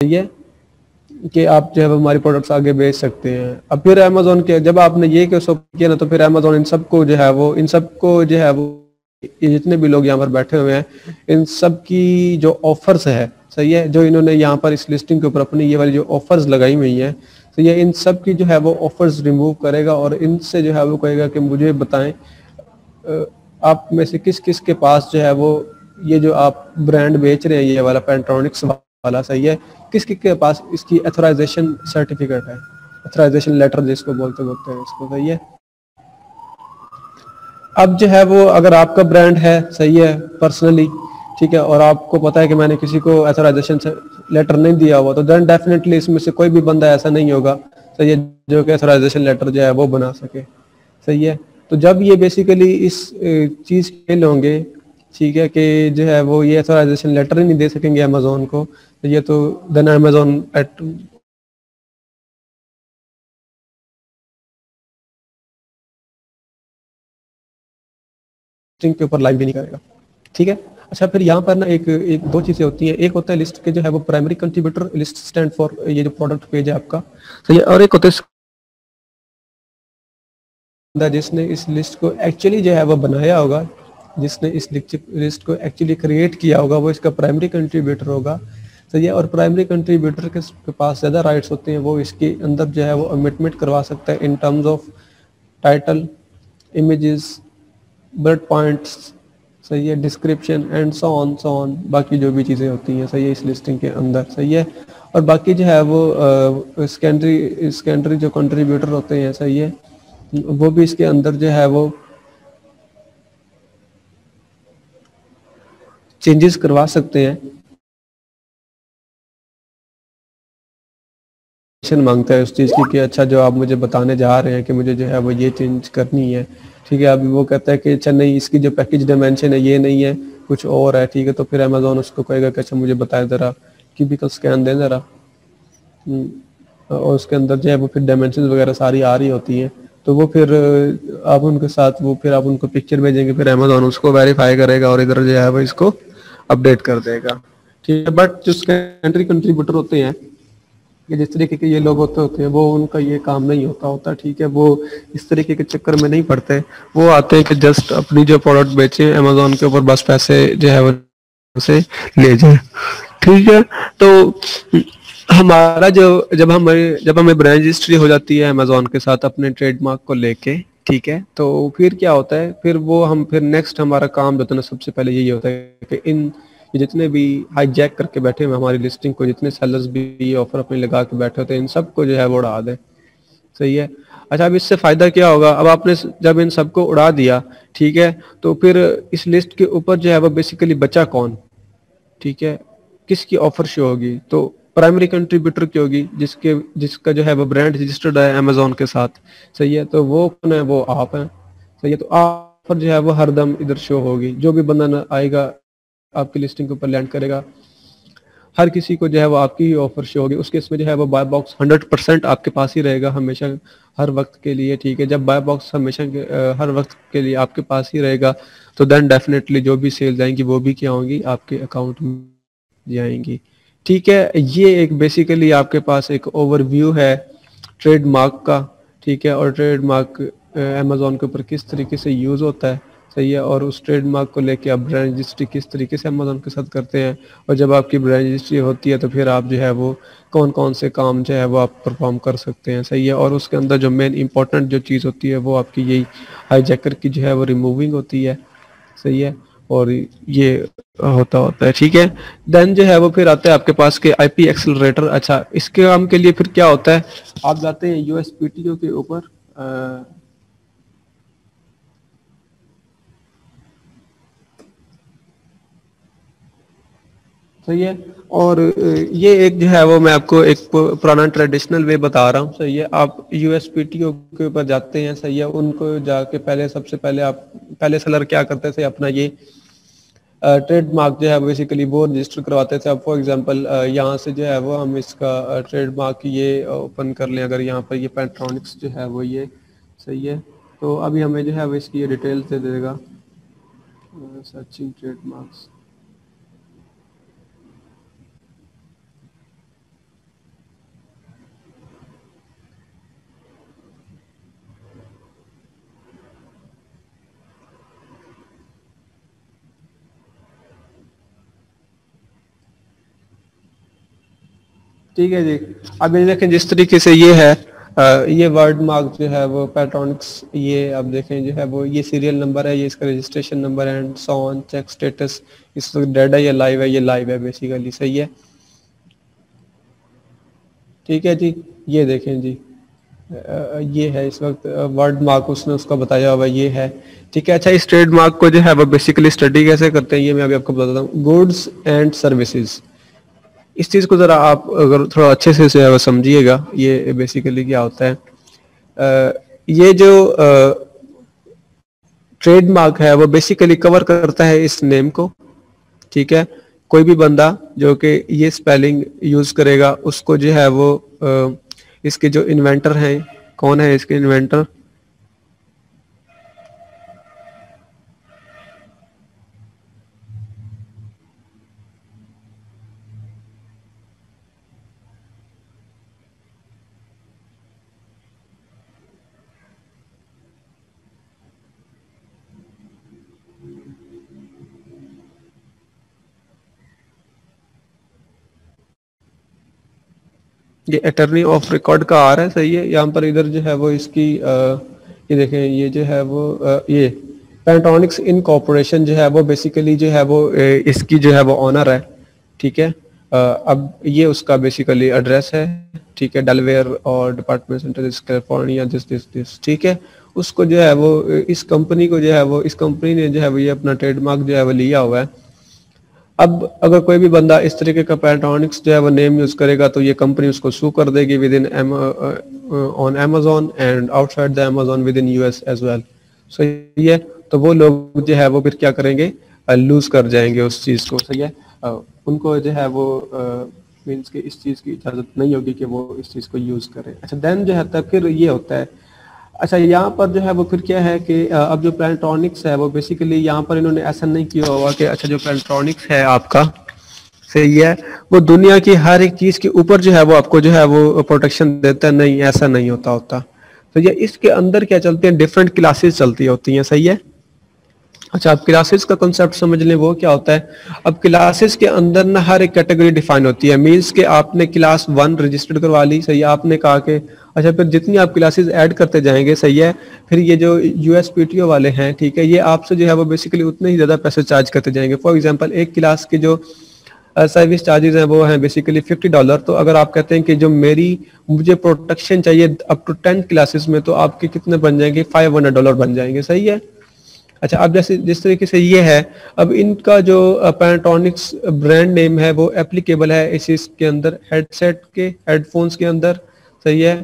सही है कि आप जो है हमारे प्रोडक्ट्स आगे बेच सकते हैं। अब फिर अमेजोन के, जब आपने ये के किया ना तो फिर अमेजोन इन सबको जो है वो, इन सबको जो है वो, ये जितने भी लोग यहाँ पर बैठे हुए हैं, इन सब की जो ऑफर्स है, सही है, जो इन्होंने यहाँ पर इस लिस्टिंग के ऊपर अपनी ये वाली जो ऑफर्स लगाई हुई है तो ये इन सब की जो है वो ऑफर्स रिमूव करेगा और इनसे जो है वो कहेगा कि मुझे बताएँ आप में से किस किस के पास जो है वो, ये जो आप ब्रांड बेच रहे हैं, ये वाला पेंट्रॉनिक्स वाला, सही है किस किस के पास इसकी अथोराइजेशन सर्टिफिकेट है? अथोराइजेशन लेटर जिसको बोलते बोलते हैं इसको सही है? अब जो है वो अगर आपका ब्रांड है, सही है पर्सनली ठीक है, और आपको पता है कि मैंने किसी को अथोराइजेशन लेटर नहीं दिया हुआ तो देन डेफिनेटली इसमें से कोई भी बंदा ऐसा नहीं होगा, सही है, जो कि अथोराइजेशन लेटर जो है वो बना सके, सही है? तो जब ये बेसिकली इस चीज़ फेल होंगे, ठीक है, कि जो है वो ये अथोराइजेशन लेटर ही नहीं दे सकेंगे अमेजोन को ये तो देन अमेजोन एट के ऊपर लाइव भी नहीं करेगा। ठीक है? अच्छा फिर यहाँ पर ना एक एक, दो चीज़ें होती हैं। एक होता है लिस्ट के जो है वो primary contributor list stand for ये जो प्रोडक्ट पेज है आपका। तो ये और एक होता है जिसने इस लिस्ट को एक्चुअली जो है वो बनाया होगा, जिसने इस लिस्ट को एक्चुअली क्रिएट किया होगा, वो इसका प्राइमरी कंट्रीब्यूटर होगा। तो ये और प्राइमरी कंट्रीब्यूटर के पास ज़्यादा राइट्स होते हैं, वो इसके अंदर जो है वो अमिटमेंट करवा सकता है in terms of title images bird points सही है description and so on so on बाकी जो भी चीज़ें होती हैं, सही है, इस लिस्टिंग के अंदर, सही है, और बाकी जो है वो सेकेंडरी सेकेंडरी जो कंट्रीब्यूटर होते हैं, सही है, वो भी इसके अंदर जो है वो चेंजेस करवा सकते हैं। माँगता है उस चीज़ की कि अच्छा जो आप मुझे बताने जा रहे हैं कि मुझे जो है वो ये चेंज करनी है। ठीक है अभी वो कहता है कि अच्छा नहीं इसकी जो पैकेज डायमेंशन है ये नहीं है कुछ और है ठीक है तो फिर अमेजोन उसको कहेगा कि अच्छा मुझे बताए ज़रा क्यूबिकल स्कैन दें ज़रा। हम्म, और उसके अंदर जो है वो फिर डायमेंशन वगैरह सारी आ रही होती हैं। तो वो फिर आप उनके साथ वो फिर आप उनको पिक्चर भेजेंगे फिर अमेजोन उसको वेरीफाई करेगा और इधर जो है वो इसको अपडेट कर देगा। ठीक है बट जो सेकेंडरी कंट्रीब्यूटर होते हैं कि जिस तरीके के ये लोग होते होते हैं, वो उनका ये काम नहीं होता होता, ठीक है? वो इस तरीके के चक्कर में नहीं पड़ते। वो आते हैं कि जस्ट अपनी जो प्रोडक्ट बेचे अमेजोन के ऊपर बस पैसे जो है, वो से ले जाए। ठीक है? तो हमारा जो, जब हमारे, जब हमें ब्रांड रजिस्ट्री हो जाती है अमेजोन के साथ अपने ट्रेडमार्क को लेके, ठीक है? तो फिर क्या होता है? फिर वो हम, फिर नेक्स्ट हमारा काम जो होता है ना, सबसे पहले यही होता है कि इन ये जितने भी हाईजैक करके बैठे हुए हमारी लिस्टिंग को जितने सेलर्स भी ये ऑफ़र अपने लगा के बैठे होते हैं, इन सबको जो है वो उड़ा दें। सही है? अच्छा अब इससे फ़ायदा क्या होगा? अब आपने जब इन सबको उड़ा दिया, ठीक है तो फिर इस लिस्ट के ऊपर जो है वो बेसिकली बचा कौन? ठीक है, किसकी ऑफ़र शो होगी? तो प्राइमरी कंट्रीब्यूटर की होगी, जिसके, जिसका जो है वो ब्रांड रजिस्टर्ड है अमेजोन के साथ। सही है? तो वो कौन है? वो आप हैं। सही है? तो ऑफ़र जो है वो हरदम इधर शो होगी। जो भी बंदा आएगा आपकी लिस्टिंग के ऊपर लैंड करेगा। हर किसी को जो है वो आपकी ही ऑफ़र शो होगी। उसके इसमें जो है वो बाय बॉक्स हंड्रेड परसेंट आपके पास ही रहेगा हमेशा, हर वक्त के लिए, ठीक है। जब बाय बॉक्स हमेशा, हर वक्त के लिए आपके पास ही रहेगा तो देन डेफिनेटली जो भी सेल जाएँगी वो भी क्या होंगी? आपके अकाउंट में जाएँगी ठीक है, ये एक बेसिकली आपके पास एक ओवरव्यू है ट्रेडमार्क का, ठीक है। और ट्रेडमार्क अमेजोन के ऊपर किस तरीके से यूज़ होता है सही है और उस ट्रेडमार्क को लेके आप ब्रांड रजिस्ट्री किस तरीके से अमेजोन के साथ करते हैं और जब आपकी ब्रांड रजिस्ट्री होती है तो फिर आप जो है वो कौन कौन से काम जो है वो आप परफॉर्म कर सकते हैं। सही है और उसके अंदर जो मेन इंपॉर्टेंट जो चीज़ होती है वो आपकी यही हाईजैकर की जो है वो रिमूविंग होती है। सही है और ये होता होता है। ठीक है? देन जो है वो फिर आता है आपके पास के आईपी एक्सेलरेटर अच्छा इसके काम के लिए फिर क्या होता है? आप जाते हैं यूएसपीटीओ के ऊपर सही है? और ये एक जो है वो मैं आपको एक पुराना ट्रेडिशनल वे बता रहा हूँ, सही है? आप यूएसपीटीओ के ऊपर जाते हैं, सही है? उनको जाके पहले, सबसे पहले आप, पहले सेलर क्या करते थे? अपना ये ट्रेडमार्क जो है बेसिकली वो रजिस्टर करवाते थे। अब फॉर एग्जांपल यहाँ से जो है वो हम इसका ट्रेडमार्क ये ओपन कर लें, अगर यहाँ पर ये पेंट्रॉनिक्स जो है वो ये, सही है? तो अभी हमें जो है वो इसकी ये डिटेल्स दे देगा। सर्चिंग ट्रेडमार्क्स ठीक है जी। अब ये देखें जिस तरीके से ये है ये वर्ड मार्क जो है वो पैट्रॉनिक्स ये आप देखें जो है वो ये सीरियल नंबर है, ये इसका registration number and so on check status इस वक्त डेड है या लाइव है, ये लाइव है बेसिकली सही है? ठीक है जी, ये देखें जी। ये है इस वक्त वर्ड मार्क उसने उसका बताया हुआ ये है। ठीक है अच्छा इस ट्रेड मार्क को जो है वो बेसिकली स्टडी कैसे करते हैं, ये मैं अभी आपको बताता हूँ। गुड्स एंड सर्विसेज़ इस चीज़ को ज़रा आप अगर थोड़ा अच्छे से समझिएगा ये बेसिकली क्या होता है? आ, ये जो ट्रेडमार्क है वो बेसिकली कवर करता है इस नेम को ठीक है? कोई भी बंदा जो कि ये स्पेलिंग यूज़ करेगा उसको जो है वो आ, इसके जो इन्वेंटर हैं कौन है इसके इन्वेंटर ये अटर्नी ऑफ़ रिकॉर्ड का आ रहा है सही है? यहाँ पर इधर जो है वो इसकी आ, ये देखें ये जो है वो आ, ये पेंटोनिक्स इन कॉपोरेशन जो है वो बेसिकली जो है वो इसकी जो है वो ऑनर है ठीक है? अब ये उसका बेसिकली एड्रेस है ठीक है? डलवेयर और department centre California this this this ठीक है? उसको जो है वो इस कंपनी को जो है वो इस कंपनी ने जो है वो ये अपना ट्रेडमार्क जो है वो लिया हुआ है। अब अगर कोई भी बंदा इस तरीके का पैट्रॉनिक्स जो है वो नेम यूज़ करेगा तो ये कंपनी उसको सू कर देगी within on Amazon and outside the Amazon within US as well so ये तो वो लोग जो है वो फिर क्या करेंगे? लूज कर जाएँगे उस चीज़ को, सही है? उनको जो है वो मीन्स के इस चीज़ की इजाज़त नहीं होगी कि वो इस चीज़ को यूज़ करें। अच्छा देन जो है फिर ये होता है अच्छा यहाँ पर जो है वो फिर क्या है कि अब जो प्लांट्रॉनिक्स है वो बेसिकली यहाँ पर इन्होंने ऐसा नहीं किया होगा कि अच्छा जो प्लांट्रॉनिक्स है आपका, सही है। वो दुनिया की हर एक चीज़ के ऊपर जो है वो आपको जो है वो प्रोटेक्शन देता है नहीं, ऐसा नहीं होता होता। तो ये इसके अंदर क्या चलते हैं डिफरेंट क्लासेस चलती होती हैं, सही है? अच्छा आप क्लासेस का कॉन्सेप्ट समझ लें, वो क्या होता है? अब क्लासेस के अंदर ना हर एक कैटेगरी डिफाइन होती है। मींस के आपने क्लास वन रजिस्टर्ड करवा ली, सही आपने कहा कि अच्छा फिर जितनी आप क्लासेस ऐड करते जाएँगे, सही है, फिर ये जो यूएसपीटीओ वाले हैं, ठीक है, ये आपसे जो है वो बेसिकली उतने ही ज़्यादा पैसे चार्ज करते जाएँगे। फॉर एग्ज़ाम्पल एक क्लास के जो सर्विस चार्जेस हैं, वो हैं बेसिकली फिफ्टी डॉलर तो अगर आप कहते हैं कि जो मेरी, मुझे प्रोटेक्शन चाहिए अप टू टेन क्लासेस में तो आपके कितने बन जाएँगे? फाइव हंड्रेड डॉलर बन जाएँगे, सही है? अच्छा अब जैसे, जिस तरीके से ये है, अब इनका जो पैनाटॉनिक्स ब्रांड नेम है, वो एप्लीकेबल है इस, इसके अंदर हेडसेट के हेडफोन्स के अंदर सही है।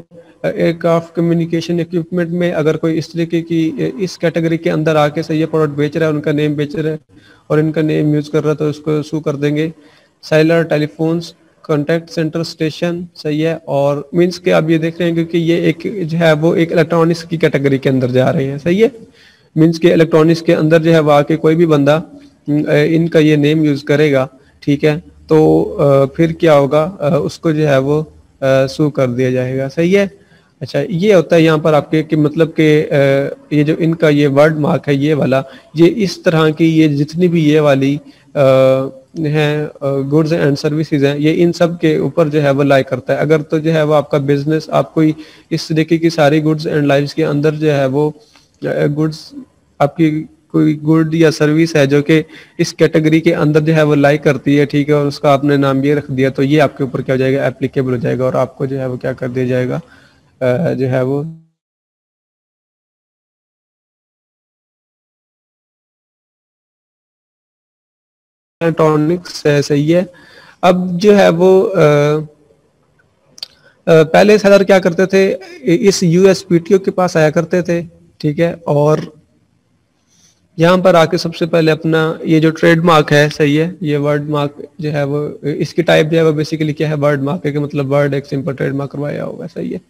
एयरक्राफ्ट कम्युनिकेशन इक्विपमेंट में अगर कोई इस तरीके की इस कैटेगरी के अंदर आके सही है प्रोडक्ट बेच रहा है, उनका नेम बेच रहा है और इनका नेम यूज़ कर रहा है तो उसको शू कर देंगे। Seller telephones contact centre station सही है। और मीन्स के आप ये देख रहे हैं क्योंकि ये एक जो है, वो एक इलेक्ट्रॉनिक्स की कैटेगरी के अंदर जा रहे हैं, सही है। मीन्स के इलेक्ट्रॉनिक्स के अंदर जो है वहाँ के कोई भी बंदा इनका ये नेम यूज़ करेगा, ठीक है। तो फिर क्या होगा उसको जो है, वो सू कर दिया जाएगा। सही है? अच्छा ये होता है यहाँ पर आपके कि मतलब कि ये जो इनका ये वर्ड मार्क है, ये वाला, ये इस तरह की ये जितनी भी ये वाली हैं गुड्स एंड सर्विसेज़ हैं, ये इन सब के ऊपर जो है वो लाई करता है। अगर तो जो है वो आपका बिज़नेस आप कोई इस तरीके की सारी गुड्स एंड लाइफ के अंदर जो है वो गुड्स आपकी कोई गुड या सर्विस है जो कि इस कैटेगरी के अंदर जो है वो लाइक करती है ठीक है और उसका आपने नाम ये रख दिया तो ये आपके ऊपर क्या हो जाएगा एप्लीकेबल हो जाएगा और आपको जो है वो क्या कर दिया जाएगा जो है वो टॉनिक्स सही है। अब जो है वो आ, पहले सदर क्या करते थे इस यूएसपीटीओ के पास आया करते थे ठीक है और यहाँ पर आके सबसे पहले अपना ये जो ट्रेडमार्क है, सही है? ये वर्ड मार्क जो है वो, इसकी टाइप जो है वो बेसिकली क्या है? वर्ड मार्क है कि मतलब वर्ड एक सिंपल ट्रेडमार्क करवाया होगा, सही है?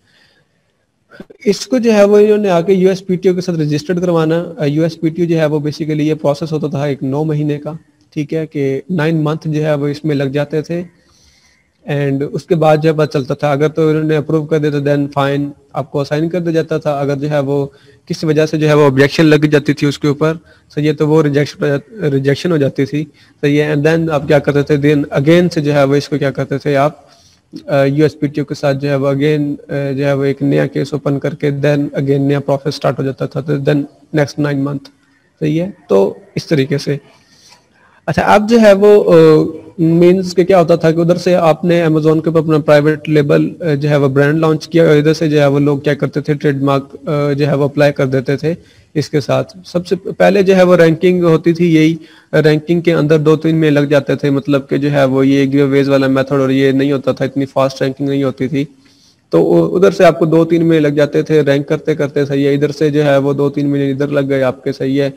इसको जो है वो इन्होंने आके यूएसपीटीओ के साथ रजिस्टर्ड करवाना। यूएसपीटीओ जो है वो बेसिकली ये प्रोसेस होता था एक नौ महीने का, ठीक है? कि नाइन मंथ जो है वो इसमें लग जाते थे। एंड उसके बाद जो है पता चलता था, अगर तो उन्होंने अप्रूव कर दिया तो देन फाइन आपको असाइन कर दिया जाता था। अगर जो है वो किसी वजह से जो है वो ऑब्जेक्शन लग जाती थी उसके ऊपर सही है तो वो रिजेक्शन रिजेक्शन हो जाती थी। सही है एंड देन आप क्या करते थे? देन अगेन से जो है वो इसको क्या करते थे आप? यूएसपीटीओ के साथ जो है वो अगेन जो है वो एक नया केस ओपन करके देन अगेन नया प्रोसेस स्टार्ट हो जाता था तो देन नेक्स्ट नाइन मंथ सही है तो इस तरीके से। अच्छा अब जो है वो मीन्स के क्या होता था कि उधर से आपने अमेजोन के ऊपर अपना प्राइवेट लेबल जो है वो ब्रांड लॉन्च किया और इधर से जो है वो लोग क्या करते थे ट्रेडमार्क जो है वो अप्लाई कर देते थे इसके साथ। सबसे पहले जो है वो रैंकिंग होती थी यही रैंकिंग के अंदर दो तीन में लग जाते थे मतलब कि जो है वो ये गिव वेज वाला मेथड और ये नहीं होता था, इतनी फास्ट रैंकिंग नहीं होती थी। तो उधर से आपको दो तीन महीने लग जाते थे रैंक करते करते सही है, इधर से जो है वो दो तीन महीने इधर लग गए, आपके सही है।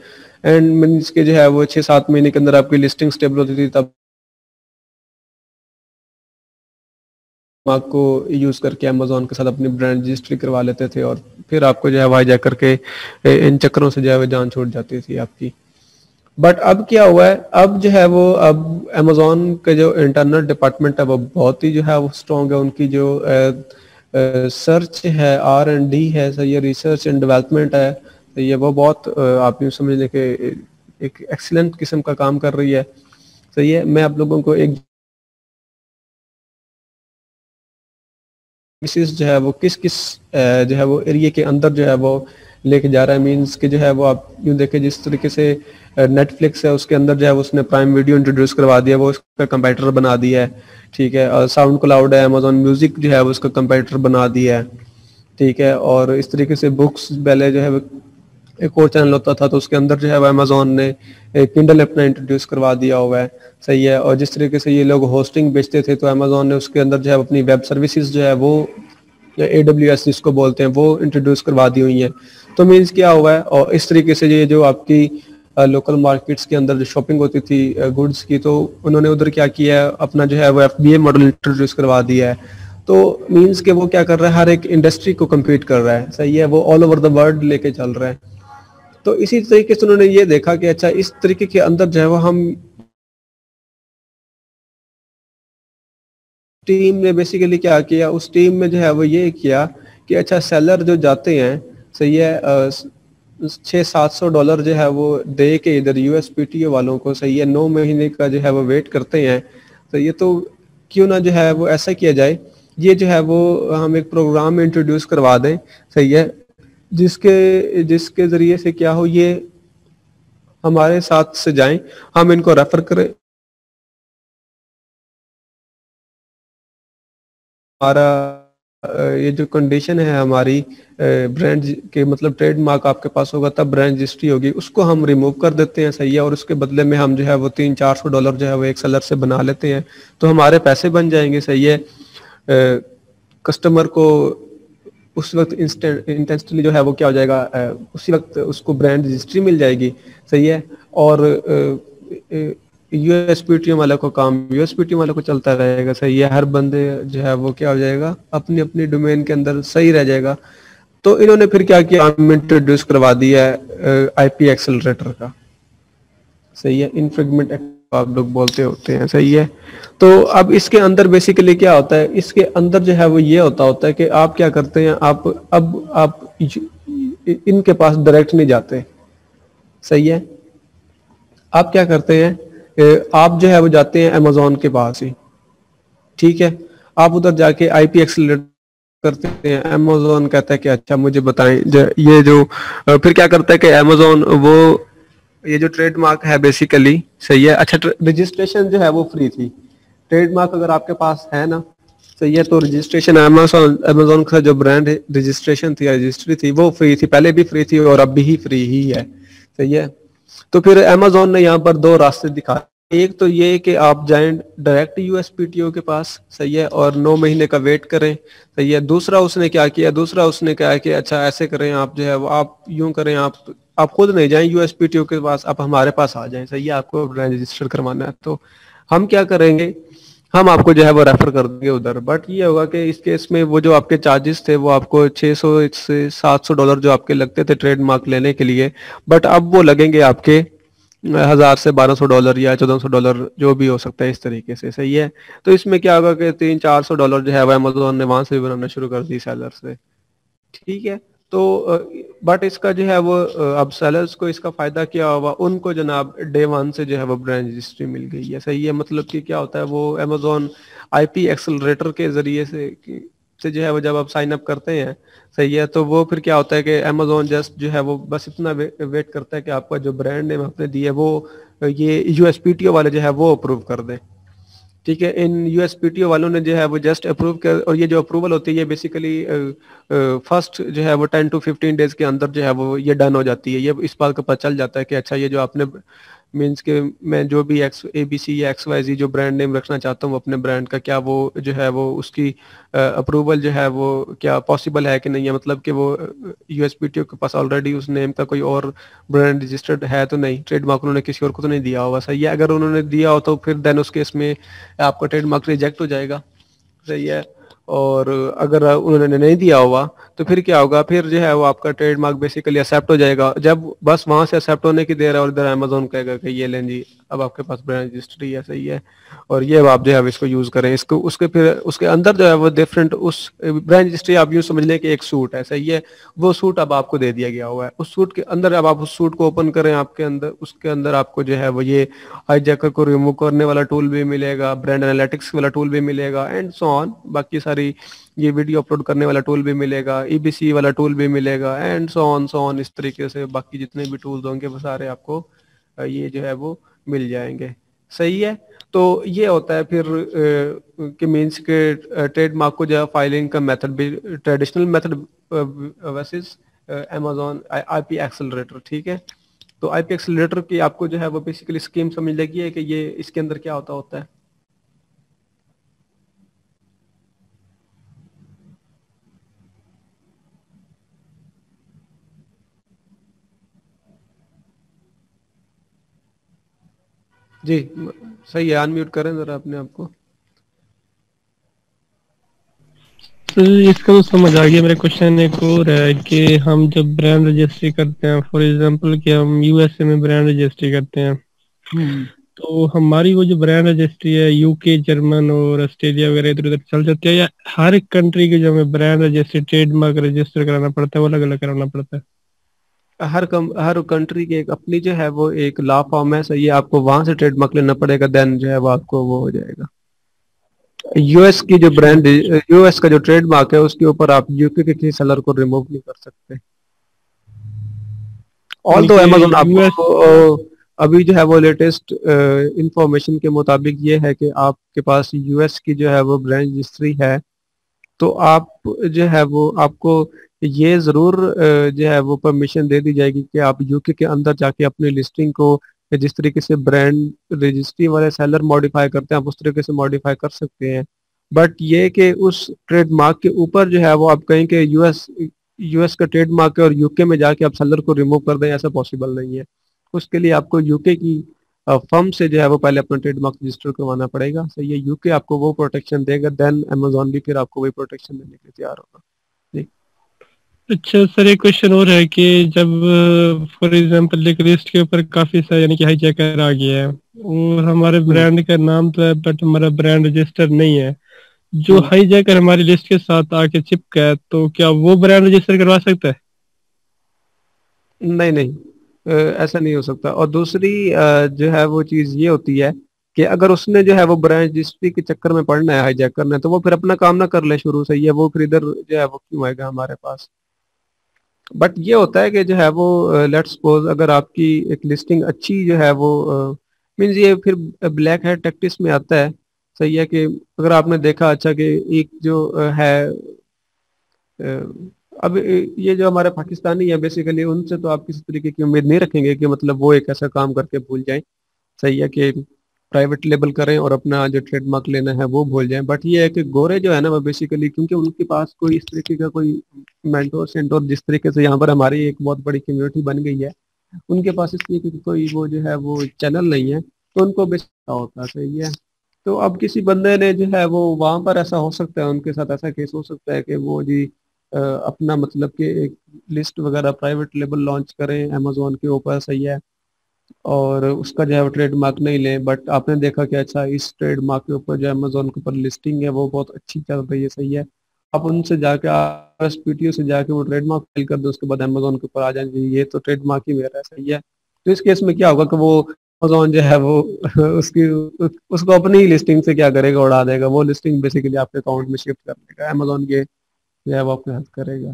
एंड मीन्स के जो है वो छः सात महीने के अंदर आपकी लिस्टिंग स्टेबल होती थी, तब आपको यूज़ करके अमेजोन के साथ अपनी ब्रांड रजिस्ट्री करवा लेते थे और फिर आपको जो है वहाँ जा करके इन चक्करों से जो है जान छूट जाती थी आपकी। बट अब क्या हुआ है? अब जो है वो, अब अमेजोन के जो इंटरनल डिपार्टमेंट है वो बहुत ही जो है वो स्ट्रॉन्ग है। उनकी जो सर्च है आर एंड डी है सही है रिसर्च एंड डेवलपमेंट है तो ये वो बहुत आप यूँ समझ लें कि एक एक्सीलेंट किस्म का काम कर रही है। सही है मैं आप लोगों को एक जो है वो किस किस जो है वो एरिए के अंदर जो है वो लेके जा रहा है। मींस कि जो है वो आप यूँ देखें जिस तरीके से नेटफ्लिक्स है, उसके अंदर जो है उसने प्राइम वीडियो इंट्रोड्यूस करवा दिया, वो उसका कंप्यूटर बना दिया है। ठीक है? और साउंड क्लाउड है अमेजोन म्यूज़िक जो है वो उसका कंप्यूटर बना दिया है। ठीक है? और इस तरीके से बुक्स पहले जो है एक और चैनल होता था तो उसके अंदर जो है वो अमेजोन ने एक किंडल अपना इंट्रोड्यूस करवा दिया हुआ है। सही है, और जिस तरीके से ये लोग होस्टिंग बेचते थे तो अमेजोन ने उसके अंदर जो है अपनी वेब सर्विसेज़ जो है वो ए डब्ल्यू एस जिसको बोलते हैं, वो इंट्रोड्यूस करवा दी हुई है। तो मीन्स क्या हुआ है, और इस तरीके से ये जो आपकी लोकल मार्केट्स के अंदर जो शॉपिंग होती थी गुड्स की तो उन्होंने उधर क्या किया है, अपना जो है वो एफबीए मॉडल इंट्रोड्यूस करवा दिया है। तो मीन्स के वो क्या कर रहा है, हर एक इंडस्ट्री को कम्पीट कर रहा है। सही है, वो ऑल ओवर द वर्ल्ड लेके चल रहा है। तो इसी तरीके से उन्होंने ये देखा कि अच्छा इस तरीके के अंदर जो है वो हम टीम ने बेसिकली क्या किया, उस टीम में जो है वो ये किया कि अच्छा सेलर जो जाते हैं, सही है छः सात सौ डॉलर जो है वो दे के इधर यूएस पीटीओ वालों को, सही है, नौ महीने का जो है वो वेट करते हैं। तो ये तो क्यों ना जो है वो ऐसा किया जाए, ये जो है वो हम एक प्रोग्राम इंट्रोड्यूस करवा दें, सही है। जिसके जिसके ज़रिए से क्या हो, ये हमारे साथ से जाएँ, हम इनको रेफर करें। हमारा, ये जो कंडीशन है हमारी ब्रांड के मतलब ट्रेडमार्क आपके पास होगा, तब ब्रांड रजिस्ट्री होगी। उसको हम रिमूव कर देते हैं, सही है, और उसके बदले में हम जो है वो तीन चार सौ डॉलर जो है वो एक सेलर से बना लेते हैं। तो हमारे पैसे बन जाएँगे, सही है। कस्टमर को उस वक्त इंटेंसली जो है वो क्या हो जाएगा उसी वक्त उसको ब्रांड रजिस्ट्री मिल जाएगी। सही है? और यूएसपीटीएम वाले को काम यूएस यूएसपीटीएम वाले को चलता रहेगा। सही है? हर बंदे जो है वो क्या हो जाएगा अपनी अपनी डोमेन के अंदर सही रह जाएगा। तो इन्होंने फिर क्या किया? इंट्रोड्यूस करवा दिया है आईपी एक्सेलरेटर का। सही है? इनफ्रेगमेंट आप लोग बोलते होते हैं, सही है। तो अब इसके अंदर बेसिकली क्या होता है? इसके अंदर जो है वो ये होता होता है कि आप क्या करते हैं, आप, अब आप इनके पास डायरेक्ट नहीं जाते। सही है? आप क्या करते हैं आप जो है वो जाते हैं अमेजोन के पास ही। ठीक है? आप उधर जाके आईपी एक्सलेट करते हैं। अमेजोन कहता है कि अच्छा मुझे बताएँ ये जो, फिर क्या करता है कि अमेजोन वो ये जो ट्रेडमार्क है बेसिकली सही है? अच्छा रजिस्ट्रेशन जो है वो फ्री थी। ट्रेडमार्क अगर आपके पास है ना, सही है तो रजिस्ट्रेशन अमेजोन अमेजोन का जो ब्रांड रजिस्ट्रेशन थी रजिस्ट्री थी, वो फ्री थी। पहले भी फ्री थी और अब भी फ्री ही है। सही है? तो फिर अमेजोन ने यहाँ पर दो रास्ते दिखाए एक तो ये कि आप जाए डायरेक्ट यूएसपीटीओ के पास, सही है, और नौ महीने का वेट करें, सही है। दूसरा उसने क्या किया? दूसरा उसने क्या कि अच्छा ऐसे करें, आप जो है वो, आप यूँ करें, आप आप खुद नहीं जाएँ यूएसपीटीओ के पास, आप हमारे पास आ जाएँ। सही है, आपको रजिस्टर करवाना है। तो हम क्या करेंगे? हम आपको जो है वो रेफर कर देंगे उधर। बट ये होगा कि इस केस में वो जो आपके चार्जेस थे, वो आपको 600 से 700 डॉलर जो आपके लगते थे ट्रेडमार्क लेने के लिए बट अब वो लगेंगे आपके हज़ार से बारह सौ डॉलर या चौदह सौ डॉलर जो भी हो सकता है इस तरीके से। सही है? तो इसमें क्या होगा कि तीन चार सौ डॉलर जो है वो अमेजोन ने वहाँ से भी बनाना शुरू कर दी सैलर से। ठीक है? तो बट इसका जो है वो अब सेलर्स को इसका फ़ायदा क्या हुआ? उनको जनाब डे वन से जो है वो ब्रांड रजिस्ट्री मिल गई है। सही है? मतलब कि क्या होता है? वो अमेजोन आईपी एक्सलरेटर के ज़रिए से से जो है वो जब आप साइन अप करते हैं सही है? तो वो फिर क्या होता है कि अमेजोन जस्ट जो है वो बस इतना वे, वेट करता है कि आपका जो ब्रांड नेम आपने दिया वो ये यूएसपीटीओ वाले जो है वो अप्रूव कर दें। ठीक है, इन यूएसपीटीओ वालों ने जो है वो जस्ट अप्रूव कर और ये जो अप्रूवल होती है, ये बेसिकली फ़र्स्ट जो है वो टेन टू फिफ्टीन डेज़ के अंदर जो है वो ये डन हो जाती है। ये इस बात का पता चल जाता है कि अच्छा ये जो आपने मीन्स के मैं जो भी एक्स ए बी सी या एक्स वाई जी जो ब्रांड नेम रखना चाहता हूँ अपने ब्रांड का, क्या वो जो है वो उसकी अप्रूवल जो है वो क्या पॉसिबल है कि नहीं है? मतलब कि वो यूएसपीटीओ के पास ऑलरेडी उस नेम का कोई और ब्रांड रजिस्टर्ड है तो नहीं? ट्रेडमार्क उन्होंने किसी और को तो नहीं दिया होगा, सही है? अगर उन्होंने दिया हो तो फिर देन उस केस में आपका ट्रेडमार्क रिजेक्ट हो जाएगा। सही है? और अगर उन्होंने नहीं दिया हुआ तो फिर क्या होगा? फिर जो है वो आपका ट्रेडमार्क बेसिकली एक्सेप्ट हो जाएगा। जब बस वहाँ से एक्सेप्ट होने की देर है और इधर अमेजोन कहेगा कि ये लें जी। अब आपके पास ब्रांड रजिस्ट्री है, सही है। और ये अब आप जो है इसको यूज़ करें। इसको, उसके फिर, उसके अंदर जो है, वो डिफरेंट उस ब्रांड रजिस्ट्री आप यूज़ समझ लें कि एक सूट है, सही है। वो सूट अब आपको दे दिया गया हुआ है। उस सूट के अंदर अब आप उस सूट को ओपन करें आपके अंदर। उसके अंदर आपको जो है, वो ये हाईजैकर को रिमूव करने वाला टूल भी मिलेगा ब्रांड एनालिटिक्स वाला टूल भी मिलेगा एंड सो ऑन बाकी सारी ये वीडियो अपलोड करने वाला टूल भी मिलेगा ईबीसी वाला टूल भी मिलेगा and so on so on इस तरीके से बाकी जितने भी टूल्स होंगे, वो सारे आपको ये जो है, वो मिल जाएँगे। सही है? तो ये होता है फिर कि मीन्स के ट्रेडमार्क को जो है फाइलिंग का मेथड भी traditional method versus Amazon IP accelerator ठीक है? तो आईपी एक्सेलरेटर की आपको जो है वो बेसिकली स्कीम समझ लगी है कि ये इसके अंदर क्या होता होता है? जी सही है अनम्यूट करें जरा अपने आप को इसका तो समझ आ गया मेरे क्वेश्चन एक और है कि हम जब ब्रांड रजिस्ट्री करते हैं फॉर एग्जांपल कि हम यूएसए में ब्रांड रजिस्ट्री करते हैं हम्म। तो हमारी वो जो ब्रांड रजिस्ट्री है यूके जर्मन और ऑस्ट्रेलिया वगैरह इधर उधर चल जाती है या हर एक कंट्री के जो हमें ब्रांड रजिस्ट्री ट्रेडमार्क रजिस्टर कराना पड़ता है वो अलग अलग कराना पड़ता है हर कम हर कंट्री की एक अपनी जो है वो एक लॉ फॉर्म है सही है आपको वहाँ से ट्रेडमार्क लेना पड़ेगा देन जो है वो आपको वो हो जाएगा। यूएस की जो ब्रांड यूएस का जो ट्रेडमार्क है उसके ऊपर आप यूके के किसी सेलर को रिमूव नहीं कर सकते। ऑल दो अमेजोन आपको अभी जो है वो लेटेस्ट इंफॉर्मेशन के मुताबिक ये है कि आपके पास यूएस की जो है वो ब्रांड रजिस्ट्री है तो आप जो है वो आपको ये ज़रूर जो है वो परमिशन दे दी जाएगी कि आप यूके के अंदर जाके अपनी लिस्टिंग को जिस तरीके से ब्रांड रजिस्ट्री वाले सेलर मॉडिफाई करते हैं, आप उस तरीके से मॉडिफाई कर सकते हैं। बट ये कि उस ट्रेडमार्क के ऊपर जो है वो आप कहें कि यूएस यूएस का ट्रेडमार्क और यूके में जाके आप सेलर को रिमूव कर दें, ऐसा पॉसिबल नहीं है। उसके लिए आपको यूके की फर्म से जो है वो पहले अपना ट्रेडमार्क रजिस्टर करवाना पड़ेगा। सही है यूके आपको वो प्रोटेक्शन देगा देन अमेजोन भी फिर आपको वही प्रोटेक्शन देने के लिए तैयार होगा। अच्छा सर एक क्वेश्चन और है कि जब फॉर एग्जांपल एक लिस्ट के ऊपर काफ़ी सारे यानी कि हाईजैकर आ गया है और हमारे ब्रांड हम्म। का नाम तो है बट हमारा ब्रांड रजिस्टर नहीं है जो हाईजैकर हम्म। हमारी लिस्ट के साथ आके चिपका है तो क्या वो ब्रांड रजिस्टर करवा सकता है नहीं नहीं ऐसा नहीं हो सकता और दूसरी जो है वो चीज़ ये होती है कि अगर उसने जो है वो ब्रांच रजिस्ट्री के चक्कर में पढ़ना है हाईजैक करना है तो वो फिर अपना काम ना कर ले शुरू से ये वो फिर इधर जो है वो क्यों आएगा हमारे पास बट ये होता है कि जो है वो लेट्स सपोज़ अगर आपकी एक लिस्टिंग अच्छी जो है वो मीन्स ये फिर ब्लैक हेड टेक्टिस में आता है। सही है कि अगर आपने देखा अच्छा कि एक जो है अब ये जो हमारे पाकिस्तानी है बेसिकली उनसे तो आप किसी तरीके की उम्मीद नहीं रखेंगे कि मतलब वो एक ऐसा काम करके भूल जाए। सही है कि प्राइवेट लेबल करें और अपना जो ट्रेडमार्क लेना है वो भूल जाएँ। बट ये है कि गोरे जो है ना, वो बेसिकली क्योंकि उनके पास कोई इस तरीके का कोई मेंटोर सेंटोर जिस तरीके से यहाँ पर हमारी एक बहुत बड़ी कम्युनिटी बन गई है, उनके पास इस तरीके की कोई वो जो है, वो चैनल नहीं है तो उनको बेचता होता सही है? तो अब किसी बंदे ने जो है, वो वहाँ पर ऐसा हो सकता है, उनके साथ ऐसा केस हो सकता है कि वो जी अपना मतलब कि एक लिस्ट वगैरह प्राइवेट लेबल लॉन्च करें अमेजोन के ऊपर, सही है। और उसका जो है वो ट्रेडमार्क नहीं लें बट आपने देखा कि अच्छा इस ट्रेडमार्क के ऊपर जो अमेजोन के ऊपर लिस्टिंग है, वो बहुत अच्छी चल रही है, सही है। आप उनसे जाके एस से जाके वो ट्रेडमार्क फ़ाइल कर दो, उसके बाद अमेजोन के ऊपर आ जाएँगे। ये तो ट्रेडमार्क ही मेरा है, सही है। तो इस केस में क्या होगा कि वो अमेजोन जो है वो उसकी, उसको अपनी ही लिस्टिंग से क्या करेगा, उड़ा देगा। वो लिस्टिंग बेसिकली आपके अकाउंट में शिफ्ट कर देगा अमेजोन के जो है वो आपके हेल्प करेगा।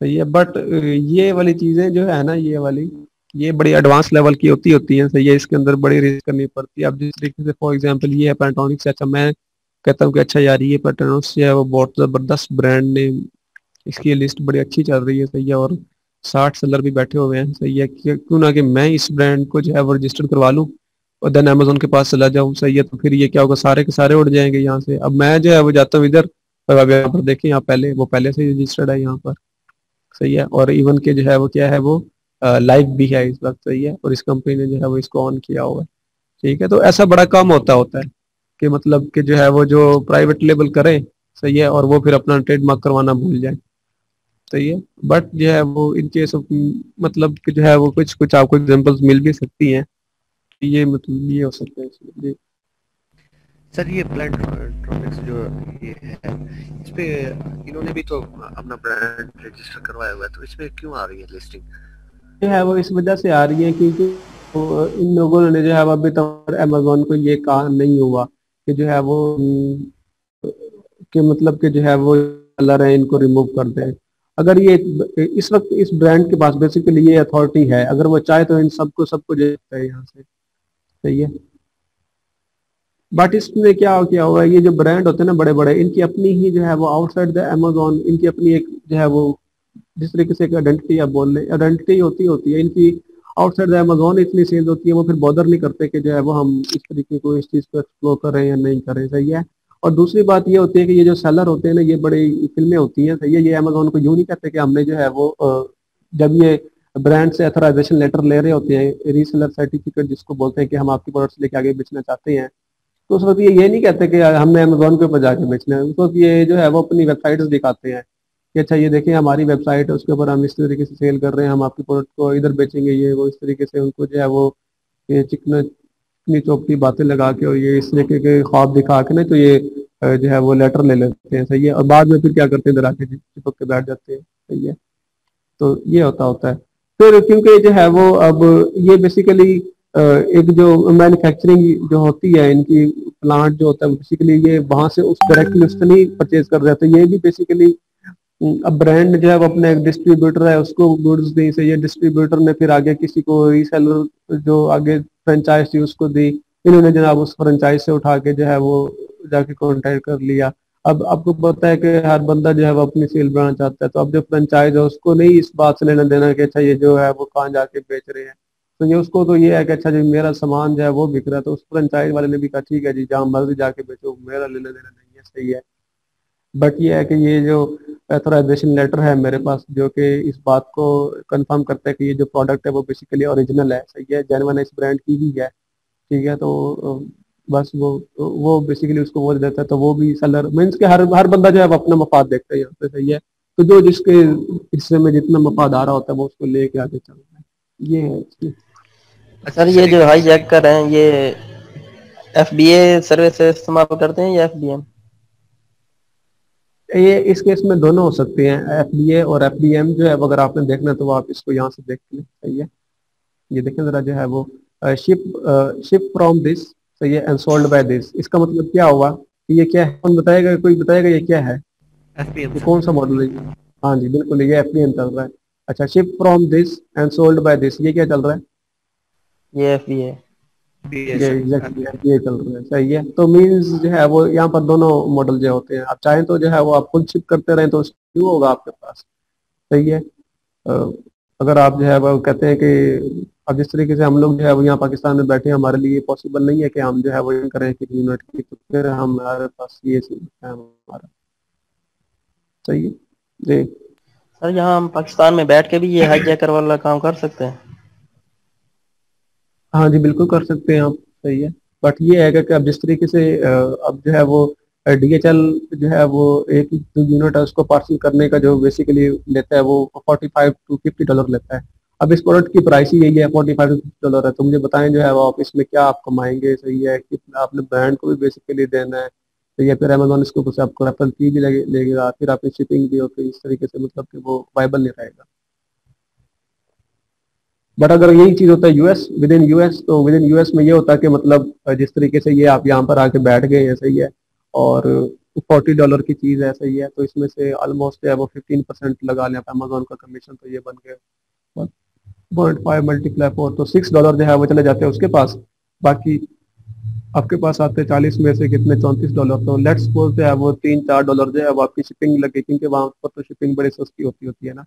सही है बट ये वाली चीज़ें जो है ना, ये वाली ये बड़ी एडवांस लेवल की होती होती है, सही है, इसके अंदर बड़ी रिस्क करनी पड़ती है। अब जिस तरीके से फॉर एग्जांपल ये है पेंटोनिक से अच्छा मैं कहता हूँ कि अच्छा यार, ये पेंटोनिक्स है, वो बहुत ज़बरदस्त ब्रांड ने इसकी लिस्ट बड़ी अच्छी चल रही है, सही है, और साठ सेलर भी बैठे हुए हैं, सही है। क्यों ना कि मैं इस ब्रांड को जो है, वो रजिस्टर करवा लूँ, और देन अमेजोन के पास चला जाऊँ, सही है तो फिर ये क्या होगा, सारे के सारे उड़ जाएँगे यहाँ से। अब मैं जो है, वो जाता हूँ इधर अब यहाँ पर देखें, यहाँ पहले, वो पहले से रजिस्टर्ड है यहाँ पर, सही है, और इवन के जो है, वो क्या है, वो लाइव भी है इस वक्त, सही है? और इस कंपनी ने जो है वो इसको ऑन किया हुआ है। ठीक है? तो ऐसा बड़ा काम होता होता है कि मतलब कि जो है वो जो प्राइवेट लेबल करे, सही है? और वो फिर अपना ट्रेडमार्क करवाना भूल जाए। सही है? बट जो है वो इन केस ऑफ़ मतलब कि जो है वो कुछ कुछ आपको एग्जांपल्स मिल भी सकती हैं। ये मतलब ये हो सकता है जी। सर, ये प्लेटफॉर्म्स जो ये है इस पे इन्होंने भी तो अपना ब्रांड रजिस्टर करवाया हुआ है तो इसमें क्यों आ रही है लिस्टिंग है वो इस वजह से आ रही है क्योंकि तो इन लोगों ने जो है अभी तक अमेजोन को ये कहा नहीं हुआ कि जो है वो, कि मतलब कि जो है वो कलर है, इनको रिमूव कर दें। अगर ये इस वक्त इस ब्रांड के पास बेसिकली ये अथॉरिटी है, अगर वो चाहे तो इन सबको सबको दे सकता है यहाँ से। सही है? बट इसमें क्या क्या हुआ ये जो ब्रांड होते हैं ना बड़े बड़े इनकी अपनी ही जो है वो आउटसाइड द अमेजोन इनकी अपनी एक जो है वो जिस तरीके से एक आइडेंटिटी आप बोल रहे आइडेंटिटी होती होती है। इनकी आउटसाइड अमेजोन इतनी सेल्स होती है, वो फिर बॉदर नहीं करते कि जो है वो हम इस तरीके को इस चीज़ को एक्सप्लोर कर रहे हैं या नहीं कर रहे हैं। सही है? और दूसरी बात ये होती है कि ये जो सेलर होते हैं ना, ये बड़ी फ़िल्में होती हैं। सही है? ये अमेजोन को यूँ नहीं कहते कि हमने जो है वो जब ये ब्रांड से अथोराइजेशन लेटर ले रहे होते हैं रीसेलर सर्टिफिकेट जिसको बोलते हैं कि हम आपकी प्रोडक्ट्स लेके आगे बेचना चाहते हैं तो उस वक्त ये ये नहीं कहते कि हमने अमेजोन के ऊपर जाके बेचना है। उस वक्त ये जो है वो अपनी वेबसाइट दिखाते हैं। कि अच्छा ये देखें, हमारी वेबसाइट है, उसके ऊपर हम इस तरीके से सेल कर रहे हैं, हम आपकी प्रोडक्ट को इधर बेचेंगे, ये वो इस तरीके से उनको जो है वो, ये चिकन, चिकनी चौकती बातें लगा के और ये इस तरीके के ख्वाब दिखा के ना तो ये जो है वो लेटर ले लेते हैं, सही है? और बाद में फिर क्या करते हैं, इधर आके चिपक के बैठ जाते हैं, सही है? तो ये होता होता है। फिर क्योंकि जो है वो अब ये बेसिकली एक जो मैन्युफैक्चरिंग जो होती है, इनकी प्लांट जो होता है बेसिकली ये वहाँ से उस डायरेक्टली उससे नहीं परचेज कर रहे तो ये भी बेसिकली अब ब्रांड जो है वो अपने एक डिस्ट्रीब्यूटर है, उसको गुड्स दी से ये डिस्ट्रीब्यूटर ने फिर आगे किसी को रीसेलर जो आगे फ्रेंचाइज थी उसको दी, इन्होंने जनाब उस फ्रेंचाइज से उठा के जो है वो जाके कॉन्टेक्ट कर लिया। अब आपको पता है कि हर बंदा जो है वो अपनी सेल बनाना चाहता है तो अब जो फ्रेंचाइज है उसको नहीं इस बात से लेना देना कि अच्छा ये जो है वो कहाँ जाके बेच रहे हैं। तो ये उसको तो ये है कि अच्छा जो मेरा सामान जो है वो बिक रहा है तो उस फ्रेंचाइज वाले ने भी कहा, ठीक है जी, जहाँ मर्ज़ी जाके बेचो, मेरा लेना देना नहीं है, सही है। बट ये है कि ये जो एथोराइजेशन लेटर है मेरे पास, जो कि इस बात को कंफर्म करता है कि ये जो प्रोडक्ट है वो बेसिकली ओरिजिनल है, सही है जेनवन इस ब्रांड की ही है, ठीक है तो बस वो वो बेसिकली उसको वो देता है तो वो भी सेलर मीन्स के हर हर बंदा जो है अपना मफाद देखता है यहाँ पे, सही है तो जो जिसके हिस्से में जितना मफाद आ रहा होता है वो उसको लेके आगे चल रहा है, ये है सर, ये जो हाई जैक कर रहे हैं, ये एफ़ बी ए सर्विस इस्तेमाल करते हैं या एफ़ बी एम ये इस केस में दोनों हो सकते हैं एफ़ बी ए और एफ़ बी एम जो है अगर आपने देखना है तो आप इसको यहाँ से देख लें। सही है? ये देखें जरा जो है वो शिप शिप फ्रॉम दिस सही है एंड सोल्ड बाय दिस इसका मतलब क्या हुआ कि ये क्या है? कौन बताएगा कोई बताएगा ये क्या है? एफ़ कौन सा मॉडल है? हाँ जी बिल्कुल ये एफ़ चल रहा है। अच्छा ship from this and sold by this ये क्या चल रहा है? ये एफ़ है ये चल रहा है सही है। तो मींस जो है वो यहाँ पर दोनों मॉडल जो होते हैं आप चाहें तो जो है वो आप खुद शिप करते रहें तो क्यों होगा आपके पास सही है? अगर आप जो है वो कहते हैं कि अब जिस तरीके से हम लोग जो है वो यहाँ पाकिस्तान में बैठे हमारे लिए पॉसिबल नहीं है कि हम जो है वो करें कि यूनिट की तो फिर हमारे पास ये है हमारा सही है? जी। सर यहाँ हम पाकिस्तान में बैठ के भी ये हाईजैकर वाला काम कर सकते हैं। हाँ जी, बिल्कुल कर सकते हैं आप, सही है। बट ये है कि अब जिस तरीके से अब जो है वो डीएचएल जो है वो एक जो यूनिट है उसको पार्सल करने का जो बेसिकली लेता है वो 45 टू 50 डॉलर लेता है। अब इस प्रोडक्ट की प्राइस ही यही है 45 टू फिफ्टी डॉलर है। तो मुझे बताएँ जो है वो आप इसमें क्या आप कमाएँगे, सही है? कितना आपने ब्रांड को भी बेसिकली देना है तो ये फिर अमेजोन इसके ऊपर से आपको रेफरल फ़ी भी लगे फिर आपकी शिपिंग भी होती इस तरीके से मतलब कि वो वाइबल नहीं रहेगा। बट अगर यही चीज़ होता है यूएस विद इन यूएस तो विद इन यूएस में ये होता है कि मतलब जिस तरीके से ये आप यहाँ पर आके बैठ गए हैं सही है। और फोर्टी डॉलर की चीज़ है, सही है। तो इसमें से ऑलमोस्ट है वो फिफ्टीन परसेंट लगा लें अमेजोन का कमीशन तो ये बन गया। पॉइंट फाइव मल्टीप्लाई फोर तो सिक्स डॉलर जो है वो चले जाते हैं उसके पास। बाकी आपके पास आते हैं चालीस में से कितने? चौंतीस डॉलर तो लेट्स सपोज़ जो है वो तीन चार डॉलर जो है वो आपकी शिपिंग लगे क्योंकि वहाँ पर तो शिपिंग बड़ी सस्ती होती होती है ना।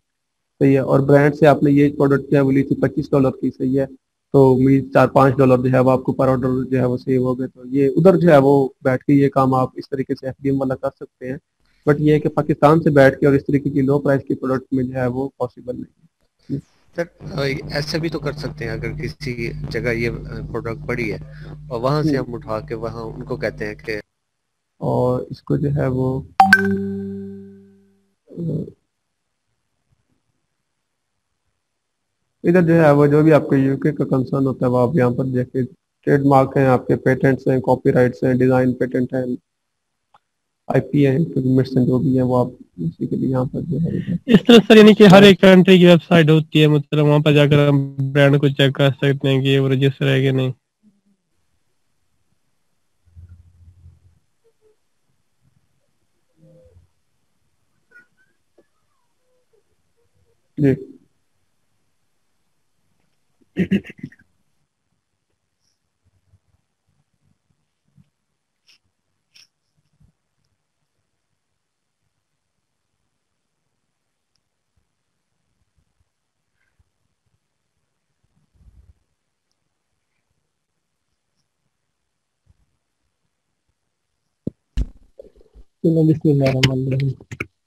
सही है। और ब्रांड से आपने ये प्रोडक्ट जो है वो ली थी पच्चीस डॉलर की सही है। तो उम्मीद चार पाँच डॉलर जो है वो आपको पर ऑर्डर जो है वो सेव हो गए। तो ये उधर जो है वो बैठ के ये काम आप इस तरीके से एफडीएम वाला कर सकते हैं। बट ये है कि पाकिस्तान से बैठ के और इस तरीके की लो प्राइस की प्रोडक्ट में जो है वो पॉसिबल नहीं है। सर ऐसे भी तो कर सकते हैं अगर किसी जगह ये प्रोडक्ट बड़ी है। और वहाँ से हम उठा के वहाँ उनको कहते हैं कि और इसको जो है वो इधर जो है वो जो भी आपके यूके का कंसर्न होता है वो आप यहाँ पर जैसे ट्रेडमार्क हैं आपके पेटेंट्स हैं कॉपीराइट्स हैं डिज़ाइन पेटेंट हैं आईपी है जो भी है वो आप बेसिकली यहाँ पर जो है इस तरह सर यानी कि हर एक कंट्री की वेबसाइट होती है मतलब वहाँ पर जाकर हम ब्रांड को चेक कर सकते हैं कि वो रजिस्टर है कि नहीं। जी।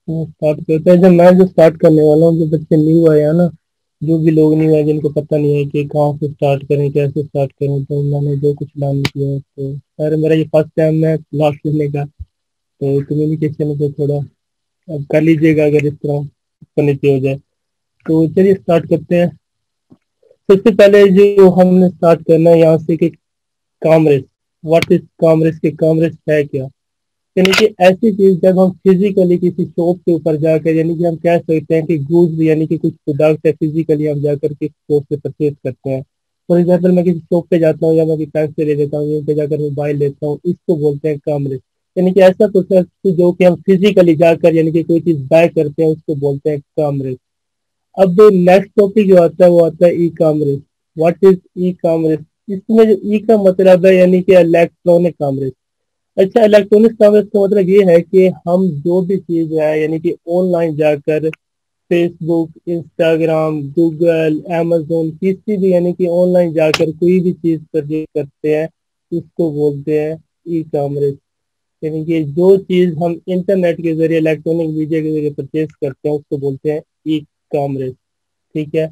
स्टार्ट करते हैं। जब मैं जो स्टार्ट करने वाला हूँ, जो बच्चे न्यू आए हैं ना जो भी लोग नहीं आए जिनको पता नहीं है कि कहाँ से स्टार्ट करें, कैसे स्टार्ट करें तो मैंने जो कुछ प्लान किया है तो सर मेरा ये फ़र्स्ट टाइम है लास्ट लेने का। तो कम्युनिकेशन पे थोड़ा अब कर लीजिएगा अगर इस तरह करने हो जाए। तो चलिए स्टार्ट करते हैं। सबसे पहले जो हमने स्टार्ट करना है यहाँ से कि कामरेस व्हाट इज़ कामरेस, के कामरेस है क्या? यानी कि ऐसी चीज़ जब हम फिजिकली किसी शॉप के ऊपर जाकर, यानी कि हम कह सकते हैं कि गुड्स यानी कि कुछ प्रोडक्ट है फिजिकली हम जाकर के शॉप से परचेज करते हैं। फॉर एग्ज़ाम्पल मैं किसी शॉप पे जाता हूँ या मैं पैसे ले लेता हूँ यहीं पे जाकर मोबाइल लेता हूँ, इसको बोलते हैं कामरे यानी कि ऐसा प्रोसेस जो कि हम फिजिकली जाकर, यानी कि कोई चीज़ बाय करते हैं, उसको बोलते हैं कामरेज अब नेक्स्ट टॉपिक जो आता है, वो आता है e commerce what is e commerce इसमें जो ई का मतलब है, यानी कि इलेक्ट्रॉनिक कामरेज अच्छा इलेक्ट्रॉनिक सर्विस का मतलब ये है कि हम जो भी चीज़ है, यानी कि ऑनलाइन जाकर फेसबुक इंस्टाग्राम गूगल अमेजोन किसी भी, यानी कि ऑनलाइन जाकर कोई भी चीज़ परचेज करते हैं, उसको बोलते हैं ई कॉमर्स यानी कि जो चीज़ हम इंटरनेट के ज़रिए इलेक्ट्रॉनिक मीडिया के ज़रिए परचेज करते हैं, उसको बोलते हैं ई कॉमर्स ठीक है?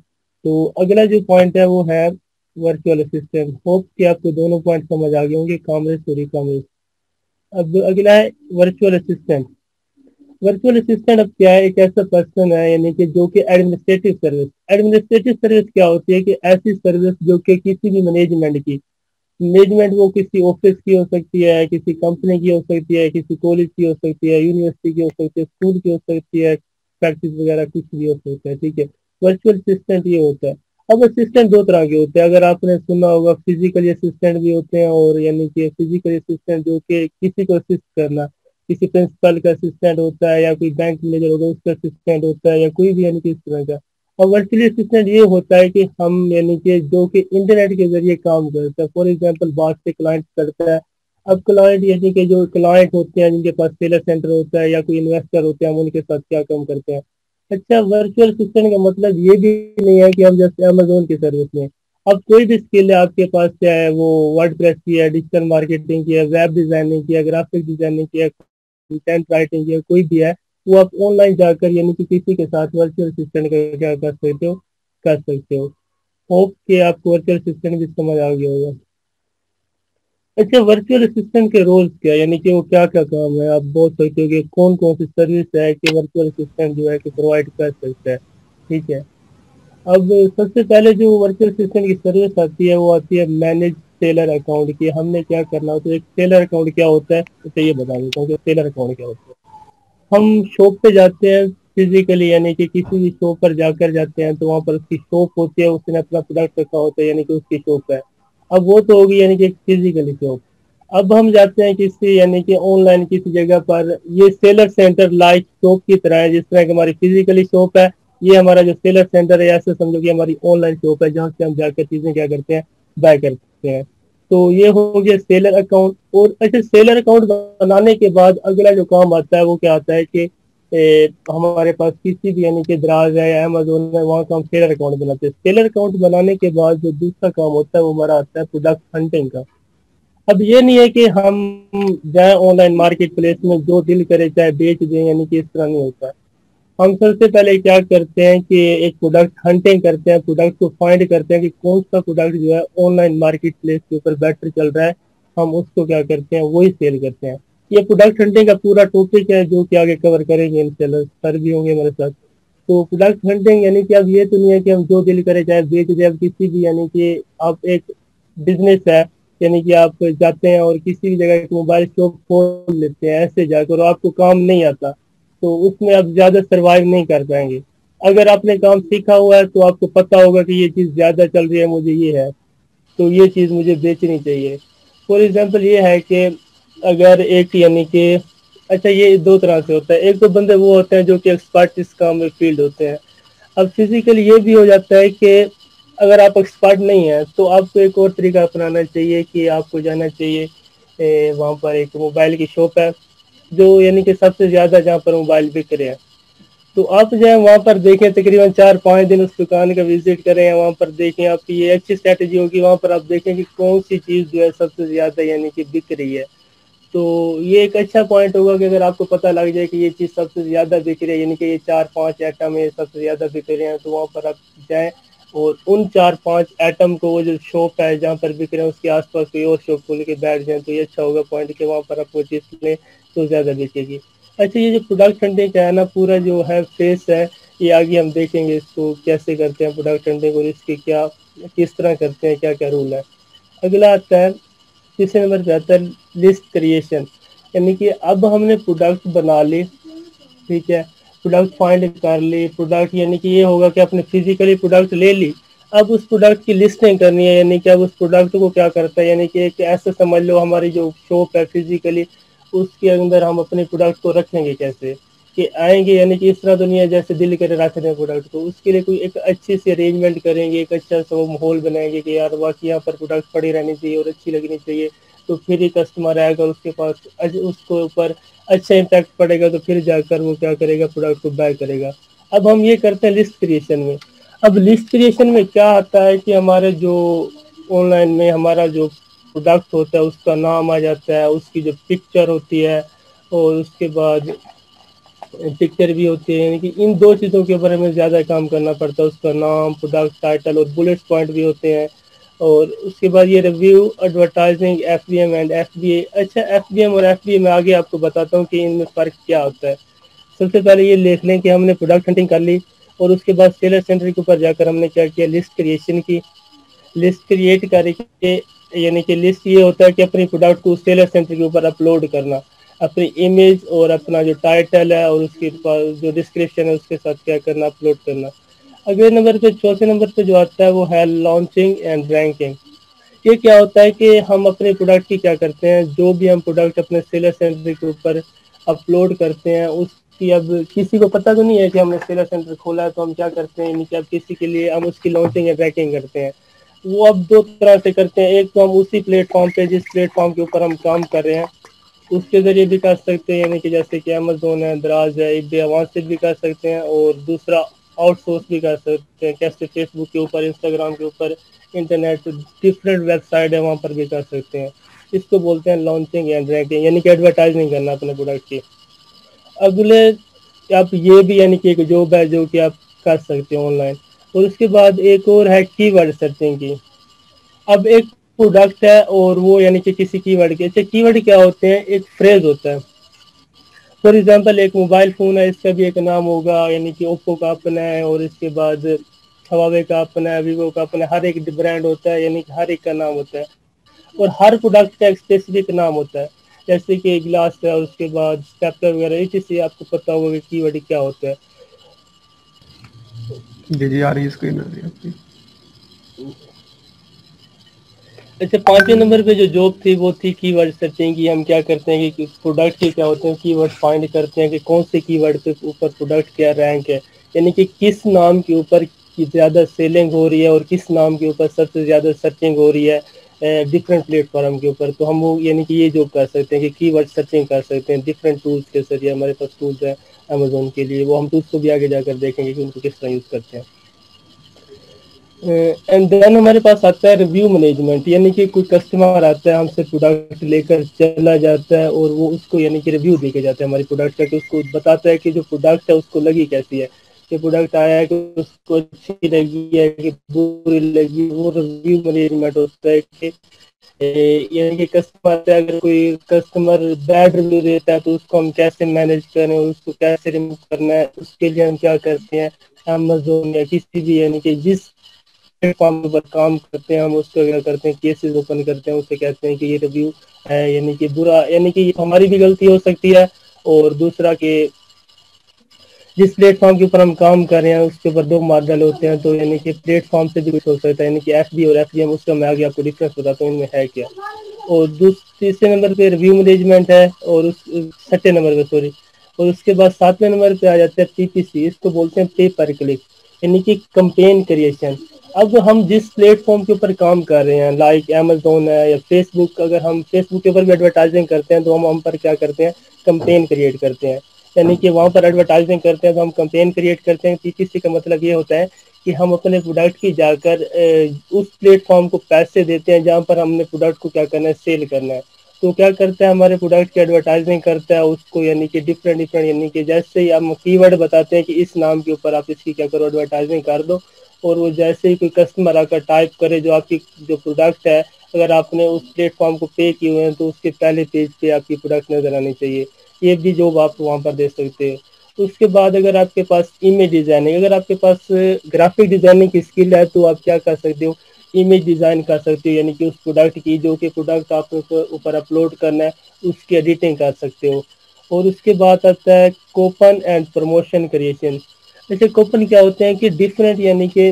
तो अगला जो पॉइंट है, वो है वर्चुअल असिस्टेंट होप कि आपको दोनों पॉइंट समझ आ गए होंगे कॉमर्स और ई कॉमर्स अब अगला है वर्चुअल असिस्टेंट वर्चुअल असिस्टेंट अब क्या है? एक ऐसा पर्सन है, यानी कि जो कि एडमिनिस्ट्रेटिव सर्विस एडमिनिस्ट्रेटिव सर्विस क्या होती है कि ऐसी सर्विस जो कि किसी भी मैनेजमेंट की। मैनेजमेंट वो किसी ऑफ़िस की हो सकती है, किसी कंपनी की हो सकती है, किसी कॉलेज की हो सकती है यूनिवर्सिटी की हो सकती है स्कूल की हो सकती है प्रैक्टिस वगैरह कुछ भी हो सकता है, ठीक है? वर्चुअल असिस्टेंट ये होता है। अब असिस्टेंट दो तरह के होते हैं। अगर आपने सुना होगा फिजिकली असिस्टेंट भी होते हैं और यानी कि फिजिकली असिस्टेंट जो कि किसी को असिस्ट करना, किसी प्रिंसिपल का असिस्टेंट होता है या कोई बैंक मैनेजर होगा, उसका असिस्टेंट होता है या कोई भी यानी कि इस तरह का। और वर्चुअली असिस्टेंट ये होता है कि हम यानी कि जो कि इंटरनेट के ज़रिए काम करता है। फॉर एग्ज़ाम्पल बात से क्लाइंट करता है। अब क्लाइंट यानी कि जो क्लाइंट होते हैं, जिनके पास सेलर सेंटर होता है या कोई इन्वेस्टर होते हैं, हम उनके साथ क्या काम करते हैं? अच्छा वर्चुअल असिस्टेंट का मतलब ये भी नहीं है कि हम जैसे अमेजोन की सर्विस में। अब कोई भी स्किल है आपके पास क्या है वो वर्ड प्रेस की है डिजिटल मार्केटिंग की है वेब डिज़ाइनिंग की है ग्राफिक डिज़ाइनिंग की है कंटेंट राइटिंग की है, कोई भी है, वो आप ऑनलाइन जाकर यानी कि किसी के साथ वर्चुअल असिस्टेंट का क्या कर सकते हो? कर सकते हो। होप के आपको वर्चुअल असिस्टेंट भी समझ आ गया होगा। अच्छा वर्चुअल असिस्टेंट के रोल्स क्या? यानी कि वो क्या क्या काम है? आप बोल सकते हो कि कौन कौन सी सर्विस है कि वर्चुअल असिस्टेंट जो है कि प्रोवाइड कर सकता है। ठीक है? अब सबसे पहले जो वर्चुअल असिस्टेंट की सर्विस आती है, वो आती है मैनेज टेलर अकाउंट की। हमने क्या करना होता है, एक सेलर अकाउंट क्या होता है? उसे ये बता देता हूँ कि सेलर अकाउंट क्या होता है। हम शॉप पे जाते हैं फिजिकली यानी कि किसी भी शॉप पर जाकर जाते हैं तो वहाँ पर उसकी शॉप होती है, उसने अपना प्रोडक्ट रखा होता है, यानी कि उसकी शॉप है। अब वो तो होगी यानी कि फिजिकली शॉप अब हम जाते हैं किसी यानी कि ऑनलाइन किसी जगह पर। ये सेलर सेंटर लाइक शॉप की तरह है, जिस तरह की हमारी फिजिकली शॉप है, ये हमारा जो सेलर सेंटर है, ऐसे समझो कि हमारी ऑनलाइन शॉप है, जहाँ से हम जाकर चीज़ें क्या करते हैं बाय करते हैं। तो ये हो गया सेलर अकाउंट और अच्छा सेलर अकाउंट बनाने के बाद अगला जो काम आता है, वो क्या आता है कि ए, हमारे पास किसी भी यानी कि दराज है अमेजोन है वहाँ का हम सेलर अकाउंट बनाते हैं। सेलर अकाउंट बनाने के बाद जो दूसरा काम होता है वो हमारा आता है प्रोडक्ट हंटिंग का। अब ये नहीं है कि हम जाए ऑनलाइन मार्केट प्लेस में जो दिल करे चाहे बेच दें यानी कि इस तरह नहीं होता। हम सबसे पहले क्या करते हैं कि एक प्रोडक्ट हंटिंग करते हैं प्रोडक्ट को फाइंड करते हैं कि कौन सा प्रोडक्ट जो है ऑनलाइन मार्केट प्लेस के ऊपर बेटर चल रहा है। हम उसको क्या करते हैं वही सेल करते हैं। ये प्रोडक्ट हंटिंग का पूरा टॉपिक है जो कि आगे कवर करेंगे सेलर सर भी होंगे हमारे साथ। तो प्रोडक्ट हंटिंग यानी कि अब ये तो नहीं है कि हम जो दिल करें चाहे बेच अब किसी भी यानी कि आप एक बिज़नेस है, यानी कि आप जाते हैं और किसी भी जगह एक मोबाइल शॉप खोल लेते हैं, ऐसे जाकर और आपको काम नहीं आता तो उसमें आप ज़्यादा सरवाइव नहीं कर पाएँगे। अगर आपने काम सीखा हुआ है तो आपको पता होगा कि ये चीज़ ज़्यादा चल रही है, मुझे ये है तो ये चीज़ मुझे बेचनी चाहिए। फॉर एग्ज़ाम्पल ये है कि अगर एक यानी कि अच्छा ये दो तरह से होता है। एक तो बंदे वो होते हैं जो कि एक्सपर्ट इस काम में फ़ील्ड होते हैं। अब फिजिकली ये भी हो जाता है कि अगर आप एक्सपर्ट नहीं है तो आपको एक और तरीका अपनाना चाहिए कि आपको जाना चाहिए वहाँ पर एक मोबाइल की शॉप है, जो यानी कि सबसे ज़्यादा जहाँ पर मोबाइल बिक रहे हैं। तो आप जो है वहाँ पर देखें, तकरीबन चार पाँच दिन उस दुकान का विज़िट करें, वहाँ पर देखें आपकी ये अच्छी स्ट्रेटेजी होगी, वहाँ पर आप देखें कि कौन सी चीज़ जो है सबसे ज़्यादा यानी कि बिक रही है। तो ये एक अच्छा पॉइंट होगा कि अगर आपको पता लग जाए कि ये चीज़ सबसे ज़्यादा बिक रही है, यानी कि ये चार पाँच आइटम है सबसे ज़्यादा बिक रहे हैं तो वहाँ पर आप जाएँ और उन चार पाँच आइटम को वो जो शॉप है, जहाँ पर बिक रहे हैं, उसके आसपास कोई और शॉप खोल के बैठ जाए तो ये अच्छा होगा पॉइंट कि वहाँ पर आप वो चीज़ लें तो ज़्यादा बिकेगी। अच्छा ये जो प्रोडक्ट हंटिंग का है ना, पूरा जो है फेस है, ये आगे हम देखेंगे इसको कैसे करते हैं प्रोडक्ट हंटिंग और इसकी क्या, किस तरह करते हैं क्या क्या रूल है। अगला आता है तीसरे नंबर पे आता है लिस्ट क्रिएशन यानी कि अब हमने प्रोडक्ट बना ली, ठीक है? प्रोडक्ट फाइंड कर ली प्रोडक्ट यानी कि ये होगा कि आपने फिजिकली प्रोडक्ट ले ली, अब उस प्रोडक्ट की लिस्टिंग करनी है, यानी कि अब उस प्रोडक्ट को क्या करता है? यानी कि एक ऐसे समझ लो हमारी जो शॉप है फिजिकली उसके अंदर हम अपने प्रोडक्ट को रखेंगे कैसे? कि आएँगे, यानी कि इस तरह दुनिया जैसे दिल रख रहे हैं प्रोडक्ट को उसके लिए कोई एक अच्छी सी अरेंजमेंट करेंगे, एक अच्छा सा माहौल बनाएँगे कि यार वाकई यहाँ पर प्रोडक्ट पड़ी रहनी चाहिए और अच्छी लगनी चाहिए तो फिर ही कस्टमर आएगा उसके पास उसको ऊपर अच्छा इम्पैक्ट पड़ेगा तो फिर जाकर वो क्या करेगा प्रोडक्ट को बाय करेगा। अब हम ये करते हैं लिस्ट क्रिएशन में। अब लिस्ट क्रिएशन में क्या आता है कि हमारे जो ऑनलाइन में हमारा जो प्रोडक्ट होता है, उसका नाम आ जाता है, उसकी जो पिक्चर होती है, और उसके बाद पिक्चर भी होती है, यानी कि इन दो चीज़ों के ऊपर हमें ज़्यादा काम करना पड़ता है। उसका नाम प्रोडक्ट टाइटल और बुलेट पॉइंट भी होते हैं। और उसके बाद ये review advertising F M and F B A अच्छा एफ़ बी एम और एफ़ बी ए मैं आगे आपको बताता हूँ कि इनमें फ़र्क क्या होता है। सबसे पहले ये लिख लें कि हमने प्रोडक्ट हंटिंग कर ली, और उसके बाद सेलर सेंटर के ऊपर जाकर हमने क्या किया लिस्ट क्रिएशन की। लिस्ट क्रिएट करके, यानी कि लिस्ट ये होता है कि अपनी प्रोडक्ट को सेलर सेंटर के ऊपर अपलोड करना। अपनी इमेज और अपना जो टाइटल है और उसके पास जो डिस्क्रिप्शन है उसके साथ क्या करना अपलोड करना। अगले नंबर पे, चौथे नंबर पे जो आता है वो है लॉन्चिंग एंड रैंकिंग ये क्या होता है कि हम अपने प्रोडक्ट की क्या करते हैं, जो भी हम प्रोडक्ट अपने सेलर सेंटर के ऊपर अपलोड करते हैं, उसकी अब किसी को पता तो नहीं है कि हमने सेलर सेंटर खोला है तो हम क्या करते हैं कि अब किसी के लिए हम उसकी लॉन्चिंग एंड रैंकिंग करते हैं। वो अब दो तरह से करते हैं। एक तो हम उसी प्लेटफॉर्म पे, जिस प्लेटफॉर्म के ऊपर हम काम कर रहे हैं उसके ज़रिए भी कर सकते हैं, यानी कि जैसे कि अमेजोन है दराज है इबे वहाँ से भी कर सकते हैं और दूसरा आउटसोर्स भी कर सकते हैं। कैसे फेसबुक के ऊपर इंस्टाग्राम के ऊपर इंटरनेट डिफरेंट वेबसाइट है, वहाँ पर भी कर सकते हैं। इसको बोलते हैं लॉन्चिंग एंड रैंकिंग यानी कि एडवर्टाइजिंग करना अपने प्रोडक्ट की। अगले आप ये भी, यानी कि एक जॉब है जो कि आप कर सकते हैं ऑनलाइन और उसके बाद एक और है कीवर्ड सर्चिंग की। अब एक प्रोडक्ट है और वो यानी कि किसी कीवर्ड के अच्छा कीवर्ड क्या होते हैं? एक फ्रेज होता है। फॉर एग्जांपल एक मोबाइल फ़ोन है, इसका भी एक नाम होगा, यानी कि ओप्पो का अपना है, और इसके बाद हवावे का अपना है वीवो का अपना हर एक ब्रांड होता है, यानी कि हर एक का नाम होता है। और हर प्रोडक्ट का एक स्पेसिफिक नाम होता है। जैसे कि गिलास है, और उसके बाद स्टेपलर वगैरह इस चीज़ आपको पता होगा कि कीवर्ड क्या होता है। जी जी, आ रही है स्क्रीन आ रही है आपकी। अच्छा पाँचवें नंबर पे जो जॉब थी, वो थी कीवर्ड सर्चिंग की। हम क्या करते हैं कि प्रोडक्ट के क्या होते हैं कीवर्ड फाइंड करते हैं कि कौन से कीवर्ड पे ऊपर प्रोडक्ट क्या रैंक है। यानी कि किस नाम के ऊपर ज़्यादा सेलिंग हो रही है और किस नाम के ऊपर सबसे ज़्यादा सर्चिंग हो रही है डिफरेंट प्लेटफॉर्म के ऊपर। तो हम वो, यानी कि ये जॉब कर सकते हैं कि कीवर्ड सर्चिंग कर सकते हैं डिफरेंट टूल्स के ज़रिए। हमारे पास टूल्स हैं अमेजोन के लिए। वो हम टूल्स को भी आगे जाकर देखेंगे कि उनको किस तरह यूज़ करते हैं। एंड देन हमारे पास आता है रिव्यू मैनेजमेंट यानी कि कोई कस्टमर आता है, हमसे प्रोडक्ट लेकर चला जाता है और वो उसको यानी कि रिव्यू देके जाता है हमारे प्रोडक्ट का, कि उसको बताता है कि जो प्रोडक्ट है उसको लगी कैसी है। कि प्रोडक्ट आया है कि उसको अच्छी लगी है कि बुरी लगी, वो रिव्यू मैनेजमेंट होता है कि यानी कि कस्टमर है अगर कोई कस्टमर बैड रिव्यू देता है तो उसको हम कैसे मैनेज करें उसको कैसे रिमूव करना है, उसके लिए हम क्या करते हैं अमेजोन या किसी भी यानी कि जिस प्लेटफॉर्म पर काम करते हैं, हम उसको क्या करते हैं केसेस ओपन करते हैं उससे कहते हैं कि ये रिव्यू है, यानी कि बुरा, यानी कि हमारी भी गलती हो सकती है। और दूसरा कि जिस प्लेटफॉर्म के ऊपर हम काम कर रहे हैं, उसके ऊपर दो मॉडल होते हैं तो यानी कि प्लेटफॉर्म से भी कुछ हो सकता है, यानी कि एफ़ और एफ़ उसका मैं आगे आपको डिफरेंस बताता हूँ, इनमें है क्या। और तीसरे नंबर पे रिव्यू मैनेजमेंट है, और उस छठे नंबर पे सॉरी और उसके बाद सातवें नंबर पे आ जाता है पीपीसी इसको बोलते हैं पे पर क्लिक यानी कि कंपेन क्रिएशन अब हम जिस प्लेटफॉर्म के ऊपर काम कर रहे हैं लाइक अमेजोन है या फेसबुक अगर हम फेसबुक के ऊपर भी एडवर्टाइजिंग करते हैं तो हम हम पर क्या करते हैं? कंपेन क्रिएट करते हैं। यानी कि वहाँ पर एडवर्टाइजिंग करते हैं तो हम कंपेन क्रिएट करते हैं। पीपीसी का मतलब ये होता है कि हम अपने प्रोडक्ट की जाकर उस प्लेटफॉर्म को पैसे देते हैं जहाँ पर हमने प्रोडक्ट को क्या करना है सेल करना है। तो क्या करता है, हमारे प्रोडक्ट की एडवर्टाइजिंग करता है, उसको यानी कि डिफरेंट डिफरेंट यानी कि जैसे ही हम कीवर्ड बताते हैं कि इस नाम के ऊपर आप इसकी क्या करो एडवर्टाइजिंग कर दो। और वो जैसे ही कोई कस्टमर आकर टाइप करे जो आपकी, जो प्रोडक्ट है, अगर आपने उस प्लेटफॉर्म को पे किए हुए हैं तो उसके पहले पेज पे आपकी प्रोडक्ट नज़र आनी चाहिए। ये भी जॉब आप वहाँ पर दे सकते हैं। उसके बाद अगर आपके पास इमेज डिज़ाइनिंग अगर आपके पास ग्राफिक डिज़ाइनिंग की स्किल है तो आप क्या कर सकते हो इमेज डिज़ाइन कर सकते हो, यानी कि उस प्रोडक्ट की, जो कि प्रोडक्ट आप ऊपर अपलोड करना है, उसकी एडिटिंग कर सकते हो। और उसके बाद आता है कोपन एंड प्रमोशन क्रिएशन जैसे कूपन क्या होते हैं कि डिफरेंट यानी कि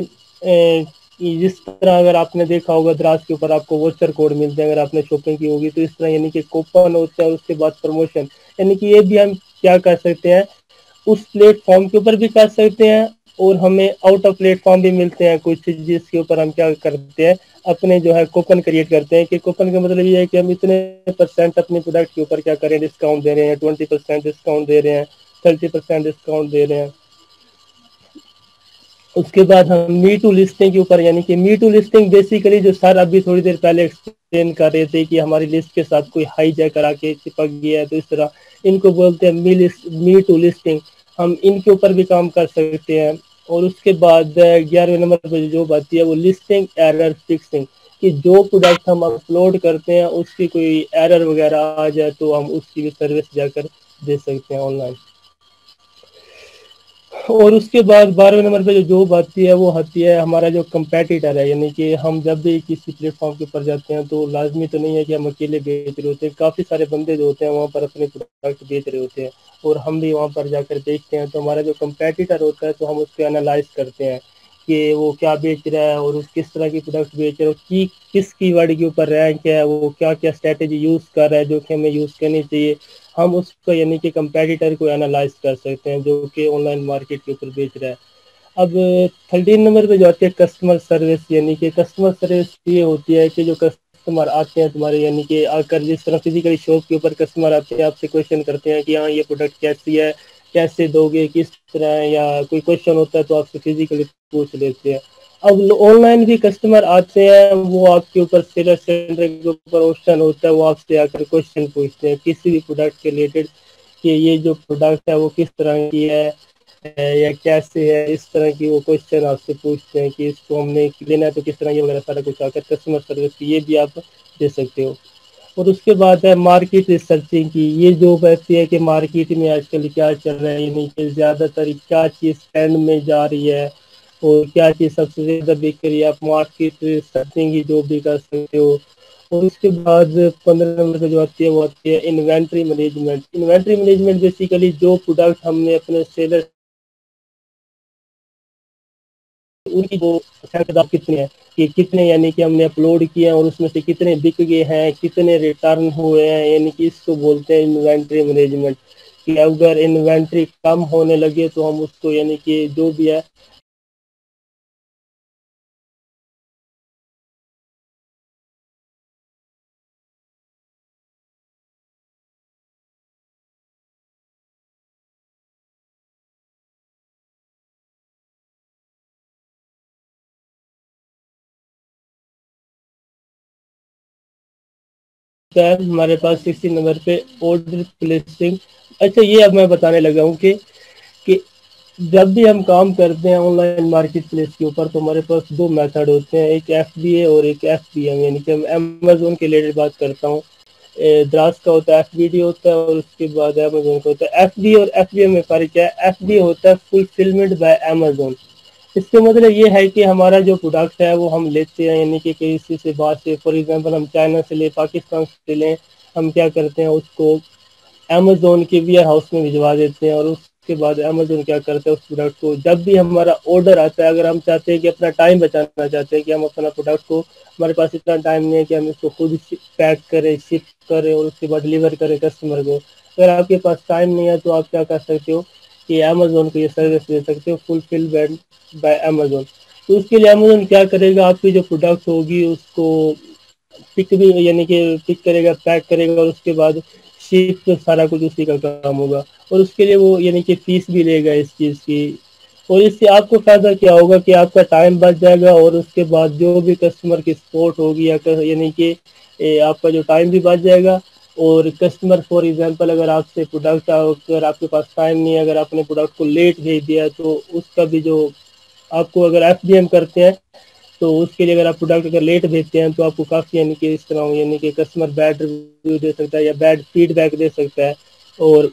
जिस तरह अगर आपने देखा होगा द्रास के ऊपर आपको वोचर कोड मिलते हैं, अगर आपने शॉपिंग की होगी तो इस तरह, यानी कि कूपन होता है, उसके बाद प्रमोशन यानी कि ये भी हम क्या कर सकते हैं, उस प्लेटफॉर्म के ऊपर भी कर सकते हैं और हमें आउट ऑफ़ प्लेटफॉर्म भी मिलते हैं, कुछ जिसके ऊपर हम क्या करते हैं, अपने जो है कूपन क्रिएट करते हैं कि कूपन का मतलब ये है कि हम इतने परसेंट अपने प्रोडक्ट के ऊपर क्या करें डिस्काउंट दे रहे हैं ट्वेंटी परसेंट डिस्काउंट दे रहे हैं थर्टी परसेंट डिस्काउंट दे रहे हैं। उसके बाद हम मी टू लिस्टिंग के ऊपर, यानी कि मी टू लिस्टिंग बेसिकली जो सर अभी थोड़ी देर पहले एक्सप्लेन कर रहे थे कि हमारी लिस्ट के साथ कोई हाई जैक करा के चिपक गया है तो इस तरह इनको बोलते हैं me list me too listing हम इनके ऊपर भी काम कर सकते हैं। और उसके बाद ग्यारहवें नंबर पर जो बात है वो लिस्टिंग एरर फिक्सिंग कि जो प्रोडक्ट हम अपलोड करते हैं, उसकी कोई एरर वगैरह आ जाए तो हम उसकी भी सर्विस जाकर दे सकते हैं ऑनलाइन और उसके बाद बारहवें नंबर पे जो जॉब आती है, वो आती है हमारा जो कंपेटिटर है, यानी कि हम जब भी किसी प्लेटफॉर्म के ऊपर जाते हैं तो लाजमी तो नहीं है कि हम अकेले बेच रहे होते हैं। काफ़ी सारे बंदे जो होते हैं, वहाँ पर अपने प्रोडक्ट बेच रहे होते हैं और हम भी वहाँ पर जाकर देखते हैं। तो हमारा जो कंपेटिटर होता है तो हम उसको एनालाइज करते हैं। कि वो क्या बेच रहा है और किस तरह की प्रोडक्ट बेच रहा है की किस की वर्ड के ऊपर रैंक है, वो क्या क्या स्ट्रेटेजी यूज़ कर रहा है जो कि हमें यूज़ करनी चाहिए, हम उसको यानी कि कंपेटिटर को एनालाइज कर सकते हैं जो कि ऑनलाइन मार्केट के ऊपर बेच रहा है। अब थर्टीन नंबर पे जो आती है कस्टमर सर्विस यानी कि कस्टमर सर्विस ये होती है कि जो कस्टमर आते हैं तुम्हारे यानी कि आकर जिस तरह फिजिकली शॉप के ऊपर कस्टमर आते हैं, आपसे क्वेश्चन करते हैं कि हाँ ये प्रोडक्ट कैसी है कैसे दोगे, किस तरह या कोई क्वेश्चन होता है तो आपसे फिजिकली पूछ लेते हैं। अब ऑनलाइन भी कस्टमर आते हैं, वो आपके ऊपर सेलर सेंटर के ऊपर ऑप्शन होता है, वो आपसे आकर क्वेश्चन पूछते हैं, किसी भी प्रोडक्ट के रिलेटेड कि ये जो प्रोडक्ट है वो किस तरह की है या कैसे है, इस तरह की वो क्वेश्चन आपसे पूछते हैं कि इसको हमने लेना है तो किस तरह ये वगैरह सारा कुछ आकर कस्टमर सर्विस ये भी आप दे सकते हो। और उसके बाद है मार्केट रिसर्चिंग की। ये जो ऐसी है कि मार्केट में आजकल क्या चल रहा है यानी कि ज़्यादातर क्या चीज़ ट्रेंड में जा रही है और क्या चीज़ सबसे ज़्यादा बिक रही है। आप मार्केट रिसर्चिंग की जो भी कर सकते हो। और उसके बाद पंद्रह नंबर पे जो आती है, वो आती है inventory management inventory management basically जो प्रोडक्ट हमने अपने सेलर उनकी वो हिसाब कितने हैं, कि कितने यानी कि हमने अपलोड किए हैं और उसमें से कितने बिक गए हैं, कितने रिटर्न हुए हैं, यानी कि इसको बोलते हैं इन्वेंट्री मैनेजमेंट कि अगर इन्वेंट्री कम होने लगे तो हम उसको यानी कि जो भी है है हमारे पास सिक्सटी नंबर पे ऑर्डर प्लेसिंग अच्छा ये अब मैं बताने लगा हूँ कि कि जब भी हम काम करते हैं ऑनलाइन मार्केट प्लेस के ऊपर तो हमारे पास दो मेथड होते हैं, एक एफ़ बी ए और एक एफ़ बी एम यानी कि मैं अमेजोन के रिलेटेड बात करता हूँ। द्रास का होता है एफ़ बी डी होता है, और उसके बाद अमेजोन का होता है। एफ़ बी और एफ़ बी एम में फ़र्क क्या है? एफ़ बी होता है फुलफिलमेंट बाय अमेजोन इसके मतलब ये है कि हमारा जो प्रोडक्ट है, वो हम लेते हैं, यानी कि किसी से बात से। फॉर एग्जांपल हम चाइना से ले पाकिस्तान से लें, हम क्या करते हैं, उसको अमेजोन के वेयर हाउस में भिजवा देते हैं और उसके बाद अमेजोन क्या करते हैं, उस प्रोडक्ट को जब भी हमारा ऑर्डर आता है, अगर हम चाहते हैं कि अपना टाइम बचाना चाहते हैं कि हम अपना प्रोडक्ट को, हमारे पास इतना टाइम नहीं है कि हम इसको खुद पैक करें शिप करें और उसके बाद डिलीवर करें कस्टमर को। अगर आपके पास टाइम नहीं है तो आप क्या कर सकते हो कि अमेजोन को ये सर्विस दे सकते हो फुलफिलमेंट बाय अमेजोन तो उसके लिए अमेजोन क्या करेगा? आपकी जो प्रोडक्ट होगी, उसको पिक भी, यानी कि पिक करेगा पैक करेगा और उसके बाद शिप तो सारा कुछ उसी का काम होगा। और उसके लिए वो, यानी कि फ़ीस भी लेगा इस चीज़ की। और इससे आपको फ़ायदा क्या होगा कि आपका टाइम बच जाएगा और उसके बाद जो भी कस्टमर की सपोर्ट होगी या यानी कि आपका जो टाइम भी बच जाएगा और कस्टमर फॉर एग्जांपल अगर आपसे प्रोडक्ट अगर आपके पास टाइम नहीं है, अगर आपने प्रोडक्ट को लेट भेज दिया तो उसका भी जो आपको अगर एफडीएम करते हैं तो उसके लिए अगर आप प्रोडक्ट अगर लेट भेजते हैं तो आपको काफ़ी यानी कि इस तरह यानी कि कस्टमर बैड रिव्यू दे सकता है या बैड फीडबैक दे सकता है। और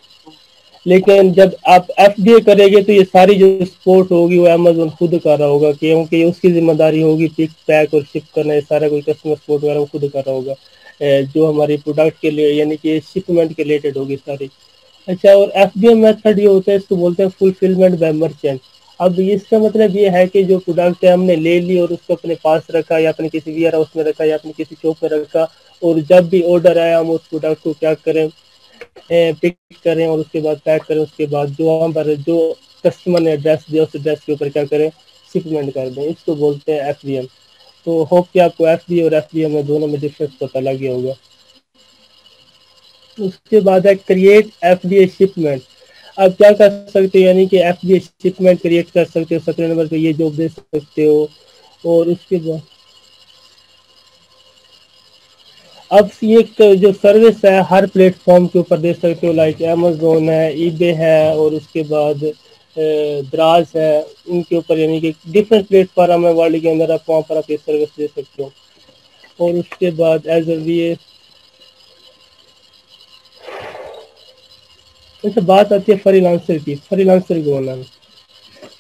लेकिन जब आप एफडीए करेंगे तो ये सारी जो सपोर्ट होगी, वो अमेजोन खुद कर रहा होगा, क्योंकि उसकी ज़िम्मेदारी होगी पिक पैक और शिप करना, ये सारा कोई कस्टमर सपोर्ट वगैरह वो खुद कर रहा होगा। जो हमारी प्रोडक्ट के लिए, यानी कि शिपमेंट के रिलेटेड होगी सारी। अच्छा और एफ़ बी एम मेथड ये होता है, इसको बोलते हैं फुलफिलमेंट बाय मर्चेंट अब इसका मतलब ये है कि जो प्रोडक्ट है, हमने ले ली और उसको अपने पास रखा, या अपने किसी वेयर हाउस में रखा, या अपने किसी शॉप में रखा, और जब भी ऑर्डर आया, हम उस प्रोडक्ट को क्या करें पिक करें और उसके बाद पैक करें, उसके बाद जो हम पर, जो कस्टमर ने एड्रेस दिया, उस एड्रेस के ऊपर क्या करें शिपमेंट कर दें। इसको बोलते हैं एफ़ तो होप कि आपको एफ़ और एफ़ में दोनों में डिफरेंस पता लग गया होगा। उसके बाद है क्रिएट एफ़ शिपमेंट आप क्या कर सकते हो, यानी कि एफ़ शिपमेंट क्रिएट कर सकते हो, सत्रह नंबर पे ये जॉब दे सकते हो, और उसके बाद अब ये जो सर्विस है, हर प्लेटफॉर्म के ऊपर दे सकते हो लाइक अमेजोन है ईबे है, और उसके बाद द्राज है, उनके ऊपर यानी कि डिफरेंट प्लेटफॉर्म है वर्ल्ड के अंदर आप वहाँ पर आप ये सर्विस दे सकते हो। और उसके बाद एज ए अच्छा बात आती है फ्रीलांसर की फ्री फ्रीलांसर को होना।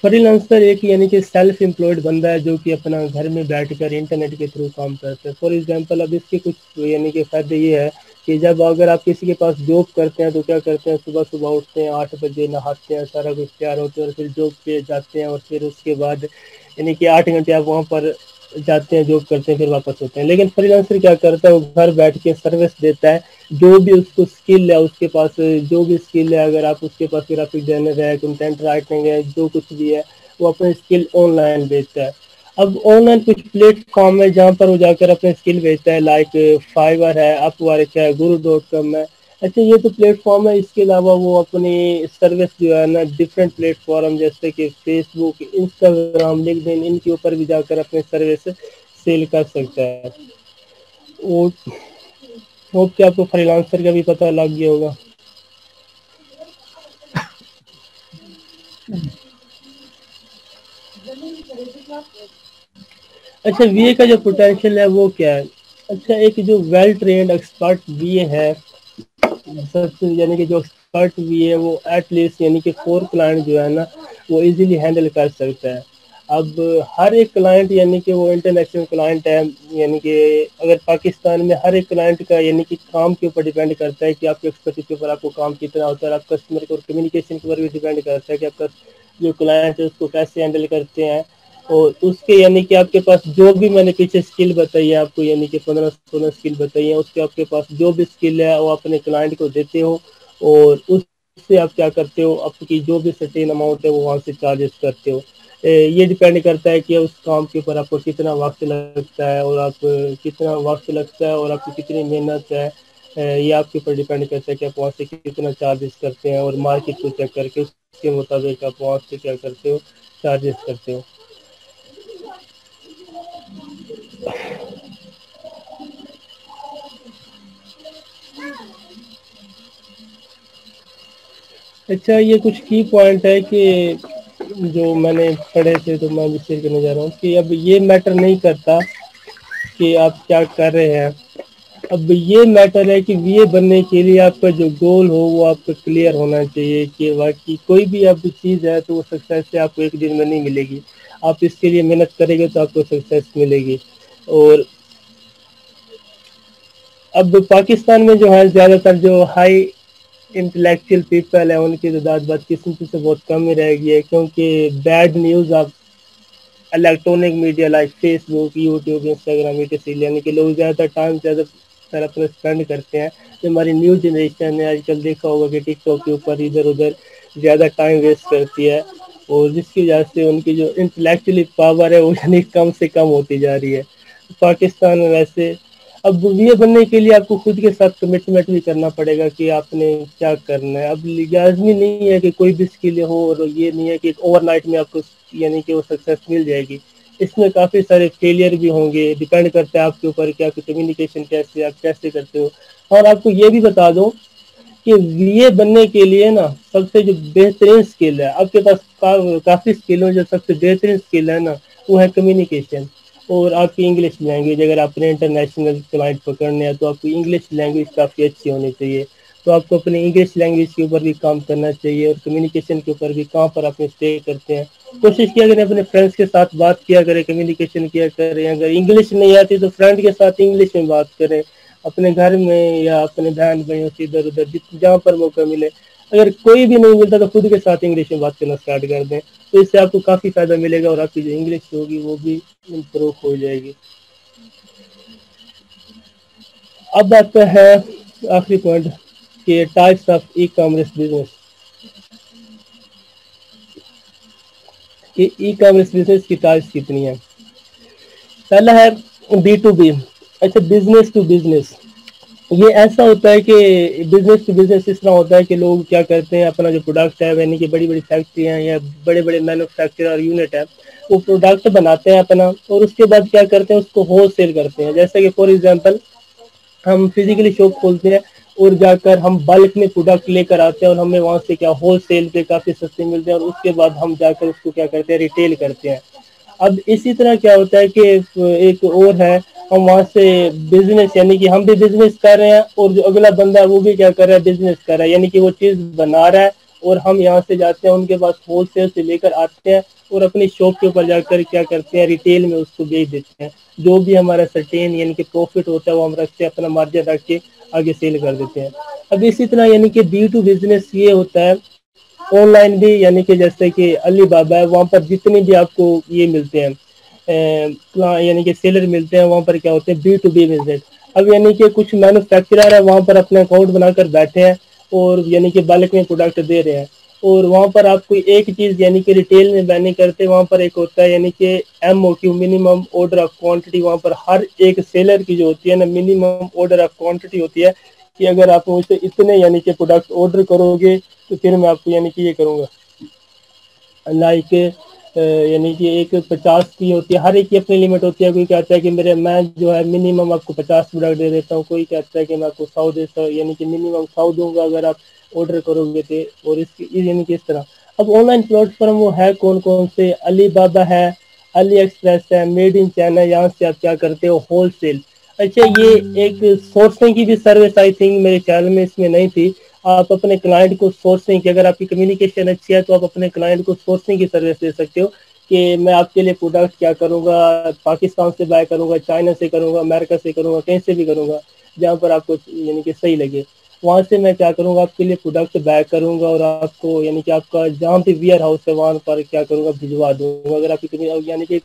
फ्रीलांसर एक यानी कि सेल्फ एम्प्लॉयड बंदा है जो कि अपना घर में बैठकर इंटरनेट के थ्रू काम करता है। फॉर एग्जांपल अब इसके कुछ यानी कि फ़ायदे ये है कि जब अगर आप किसी के पास जॉब करते हैं तो क्या करते हैं? सुबह सुबह उठते हैं, आठ बजे नहाते हैं, सारा कुछ तैयार होते हैं और फिर जॉब पे जाते हैं और फिर उसके बाद, यानी कि आठ घंटे आप वहाँ पर जाते हैं जॉब करते हैं, फिर वापस होते हैं। लेकिन फ्रीलांसर क्या करता है? वो घर बैठ के सर्विस देता है। जो भी उसको स्किल है, उसके पास, जो भी स्किल है, अगर आप उसके पास ग्राफिक डिज़ाइनर है कंटेंट राइटिंग है, जो कुछ भी है, वो अपने स्किल ऑनलाइन बेचता है। अब ऑनलाइन कुछ प्लेटफॉर्म है जहाँ पर वो जाकर अपने स्किल बेचता है लाइक फाइवर है अपवर्क है गुरु डॉट कॉम है। अच्छा ये तो प्लेटफॉर्म है, इसके अलावा वो अपनी सर्विस जो है ना डिफरेंट प्लेटफॉर्म जैसे कि फेसबुक इंस्टाग्राम लिंक्डइन इनके ऊपर भी जाकर अपने सर्विस सेल कर सकता है। और होप कि आपको फ्रीलांसर का भी पता लग गया होगा। अच्छा वीए का जो पोटेंशियल है वो क्या है? अच्छा एक जो वेल ट्रेंड एक्सपर्ट वीए है यानी कि जो एक्सपर्ट वीए वो एटलीस्ट यानी कि फोर क्लाइंट जो है ना, वो इजीली हैंडल कर सकता है। अब हर एक क्लाइंट यानी कि वो इंटरनेशनल क्लाइंट है, यानी कि अगर पाकिस्तान में हर एक क्लाइंट का यानी कि काम के ऊपर डिपेंड करता है कि आपके एक्सपर्टीज के ऊपर आपको काम कितना होता है आप कस्टमर के और कम्युनिकेशन के ऊपर भी डिपेंड करता है कि आपका जो क्लाइंट है उसको कैसे हैंडल करते हैं। और उसके यानी कि आपके पास जो भी मैंने पीछे स्किल बताई है, आपको यानी कि पंद्रह सोलह स्किल बताई है, उसके आपके पास जो भी स्किल है, वो अपने क्लाइंट को देते हो और उससे आप क्या करते हो, आपकी जो भी सर्टेन अमाउंट है, वो वहाँ से चार्जेस करते हो। ये डिपेंड करता है कि उस काम के ऊपर आपको कितना वक्त लगता है और आप कितना वक्त लगता है और आपकी कितनी मेहनत है। ये आपके ऊपर डिपेंड करता है कि आप वहाँ से कितना चार्जेस करते हैं और मार्केट को चेक करके उसके मुताबिक आप वहाँ से क्या करते हो चार्जेस करते हो। अच्छा ये कुछ की पॉइंट है कि जो मैंने पढ़े थे तो मैं शेयर करने जा रहा हूँ कि अब ये मैटर नहीं करता कि आप क्या कर रहे हैं। अब ये मैटर है कि वीए बनने के लिए आपका जो गोल हो, वो आपका क्लियर होना चाहिए कि बाकी कोई भी आपकी चीज़ है तो वो सक्सेस से आपको एक दिन में नहीं मिलेगी। आप इसके लिए मेहनत करेंगे तो आपको सक्सेस मिलेगी। और अब पाकिस्तान में जो है, ज़्यादातर जो हाई इंटेलेक्चुअल पीपल है, उनकी तादाद तो बदकिस्मती से बहुत कम ही रह गई है, क्योंकि बैड न्यूज़ आप electronic media like Facebook YouTube Instagram ई यानी कि लोग ज़्यादातर टाइम ज़्यादा सर अपना स्पेंड करते हैं। जो हमारी न्यू जनरेशन ने आजकल देखा होगा कि टिकटॉक के ऊपर इधर उधर ज़्यादा टाइम वेस्ट करती है, और जिसकी वजह से उनकी जो इंटेलेक्चुअली पावर है, वो यानी कम से कम होती जा रही है। पाकिस्तान में वैसे। अब ये बनने के लिए आपको खुद के साथ कमिटमेंट भी करना पड़ेगा कि आपने क्या करना है। अब लाजमी नहीं है कि कोई भी स्किल हो और ये नहीं है कि ओवरनाइट में आपको यानी कि वो सक्सेस मिल जाएगी। इसमें काफ़ी सारे फेलियर भी होंगे। डिपेंड करता है आपके ऊपर कि आपकी कम्युनिकेशन कैसे आप कैसे करते हो। और आपको ये भी बता दो कि वीए बनने के लिए ना सबसे जो बेहतरीन स्किल है आपके पास का, काफ़ी स्किल हो जो सबसे बेहतरीन स्किल है ना वो है कम्युनिकेशन और आपकी इंग्लिश लैंग्वेज अगर आपने इंटरनेशनल क्लाइंट पकड़ने हैं तो आपकी इंग्लिश लैंग्वेज काफ़ी अच्छी होनी चाहिए। तो आपको अपनी इंग्लिश लैंग्वेज के ऊपर भी काम करना चाहिए और कम्युनिकेशन के ऊपर भी कहाँ पर आप स्टे करते हैं। कोशिश किया करें अपने फ्रेंड्स के साथ बात किया करें कम्युनिकेशन किया करें, अगर इंग्लिश नहीं आती तो फ्रेंड के साथ इंग्लिश में बात करें। अपने घर में या अपने बहन भाइयों से इधर उधर जहाँ पर मौका मिले अगर कोई भी नहीं मिलता तो खुद के साथ इंग्लिश में बात करना स्टार्ट कर दें। तो इससे आपको काफ़ी फ़ायदा मिलेगा और आपकी जो इंग्लिश होगी वो भी इम्प्रूव हो जाएगी। अब आता है आखिरी पॉइंट कि types of e commerce business कि ई कॉमर्स बिज़नेस की टाइप्स कितनी है? पहला है बी टू बी अच्छा बिज़नेस टू बिज़नेस ये ऐसा होता है कि बिज़नेस टू बिज़नेस इस तरह होता है कि लोग क्या करते हैं, अपना जो प्रोडक्ट है, यानी कि बड़ी बड़ी फैक्ट्री फैक्ट्रियाँ या बड़े बड़े मैन्युफैक्चरर यूनिट है, वो प्रोडक्ट बनाते हैं अपना और उसके बाद क्या करते हैं, उसको होल सेल करते हैं। जैसे कि फॉर एग्ज़ाम्पल हम फिजिकली शॉप खोलते हैं और जाकर हम बल्क में प्रोडक्ट लेकर आते हैं और हमें वहाँ से क्या होल सेल पे काफ़ी सस्ते मिलते हैं और उसके बाद हम जाकर उसको क्या करते हैं रिटेल करते हैं। अब इसी तरह क्या होता है कि एक और है हम वहाँ से बिज़नेस यानी कि हम भी बिज़नेस कर रहे हैं और जो अगला बंदा है वो भी क्या कर रहा है बिज़नेस कर रहा है, यानी कि वो चीज़ बना रहा है और हम यहाँ से जाते हैं, उनके पास होल सेल से लेकर आते हैं और अपनी शॉप के ऊपर जाकर क्या करते हैं रिटेल में उसको बेच देते हैं। जो भी हमारा सर्टेन यानी कि प्रॉफिट होता है, वो हम रखते हैं, अपना मार्जिन रख के आगे सेल कर देते हैं। अब इसी तरह, यानी कि बी टू बिज़नेस ये होता है ऑनलाइन भी, यानी कि जैसे कि अली बाबा है, वहाँ पर जितने भी आपको ये मिलते हैं यानी कि सेलर मिलते हैं, वहाँ पर क्या होते हैं बी टू बी बिज़नेस अब यानी कि कुछ मैन्युफैक्चरर है, वहाँ पर अपना अकाउंट बनाकर बैठे हैं और यानी कि बल्क में प्रोडक्ट दे रहे हैं। और वहाँ पर आप कोई एक चीज़ यानी कि रिटेल में बैनिंग करते, वहाँ पर एक होता है यानी कि M O Q minimum order of quantity वहाँ पर हर एक सेलर की जो होती है ना मिनिमम ऑर्डर ऑफ़ क्वांटिटी होती है कि अगर आप मुझसे इतने यानी कि प्रोडक्ट ऑर्डर करोगे तो फिर मैं आपको यानी कि ये करूँगा। लाइक यानी कि एक पचास की होती है, हर एक की अपनी लिमिट होती है। कोई कहता है कि मेरे, मैं जो है मिनिमम आपको पचास प्रोडक्ट दे देता हूँ। कोई कहता है कि मैं आपको सौ देता हूँ। यानी कि मिनिमम सौ दूँगा अगर आप ऑर्डर करोगे तो और इसकी यानी कि इस तरह। अब ऑनलाइन प्लेटफॉर्म वो है कौन कौन से? अली बाबा है अली एक्सप्रेस है मेड इन चाइना यहाँ से आप क्या करते हो? होल सेल अच्छा ये एक सोर्सिंग की भी सर्विस आई थिंक मेरे ख्याल में इसमें नहीं थी। आप अपने क्लाइंट को सोर्सिंग की, अगर आपकी कम्युनिकेशन अच्छी है तो आप अपने क्लाइंट को सोर्सिंग की सर्विस दे सकते हो कि मैं आपके लिए प्रोडक्ट क्या करूँगा, पाकिस्तान से बाय करूँगा चाइना से करूँगा अमेरिका से करूँगा, कहीं से भी करूँगा, जहाँ पर आपको यानी कि सही लगे, वहाँ से मैं क्या करूँगा, आपके लिए प्रोडक्ट बैक करूँगा और आपको यानी कि आपका जहाँ भी वियर हाउस है, वहाँ पर क्या करूँगा, भिजवा दूँगा। अगर आपकी यानी कि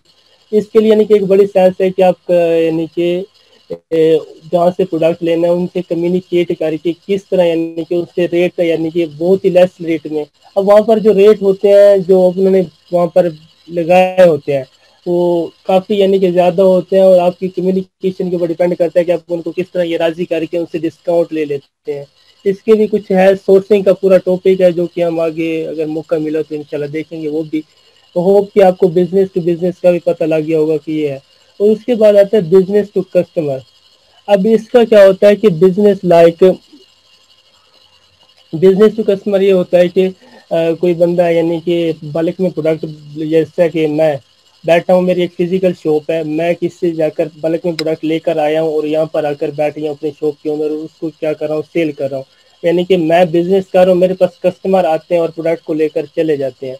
इसके लिए यानी कि एक बड़ी सेंस है कि आप, यानी कि जहाँ से प्रोडक्ट लेना है, उनसे कम्युनिकेट करके किस तरह, यानी कि उससे रेट का, यानी कि बहुत ही लेस रेट में। अब वहाँ पर जो रेट होते हैं, जो उन्होंने वहाँ पर लगाए होते हैं, वो काफ़ी, यानी कि ज़्यादा होते हैं और आपकी कम्युनिकेशन के ऊपर डिपेंड करता है कि आप उनको किस तरह ये राज़ी करके उनसे डिस्काउंट ले लेते हैं। इसके भी कुछ है सोर्सिंग का पूरा टॉपिक है, जो कि हम आगे अगर मौका मिला तो इंशाल्लाह देखेंगे, वो भी। तो होप कि आपको बिज़नेस टू बिज़नेस का भी पता लग गया होगा कि ये है। और उसके बाद आता है बिज़नेस टू कस्टमर अब इसका क्या होता है कि business like business to customer ये होता है कि आ, कोई बंदा यानी कि बल्क में प्रोडक्ट जैसा कि मैं बैठा हूँ मेरी एक फ़िज़िकल शॉप है मैं किससे जाकर बल्क में प्रोडक्ट लेकर आया हूँ और यहाँ पर आकर बैठ गया अपनी शॉप के अंदर उसको क्या कर रहा हूँ सेल कर रहा हूँ। यानी कि मैं बिज़नेस कर रहा हूँ मेरे पास कस्टमर आते हैं और प्रोडक्ट को लेकर चले जाते हैं।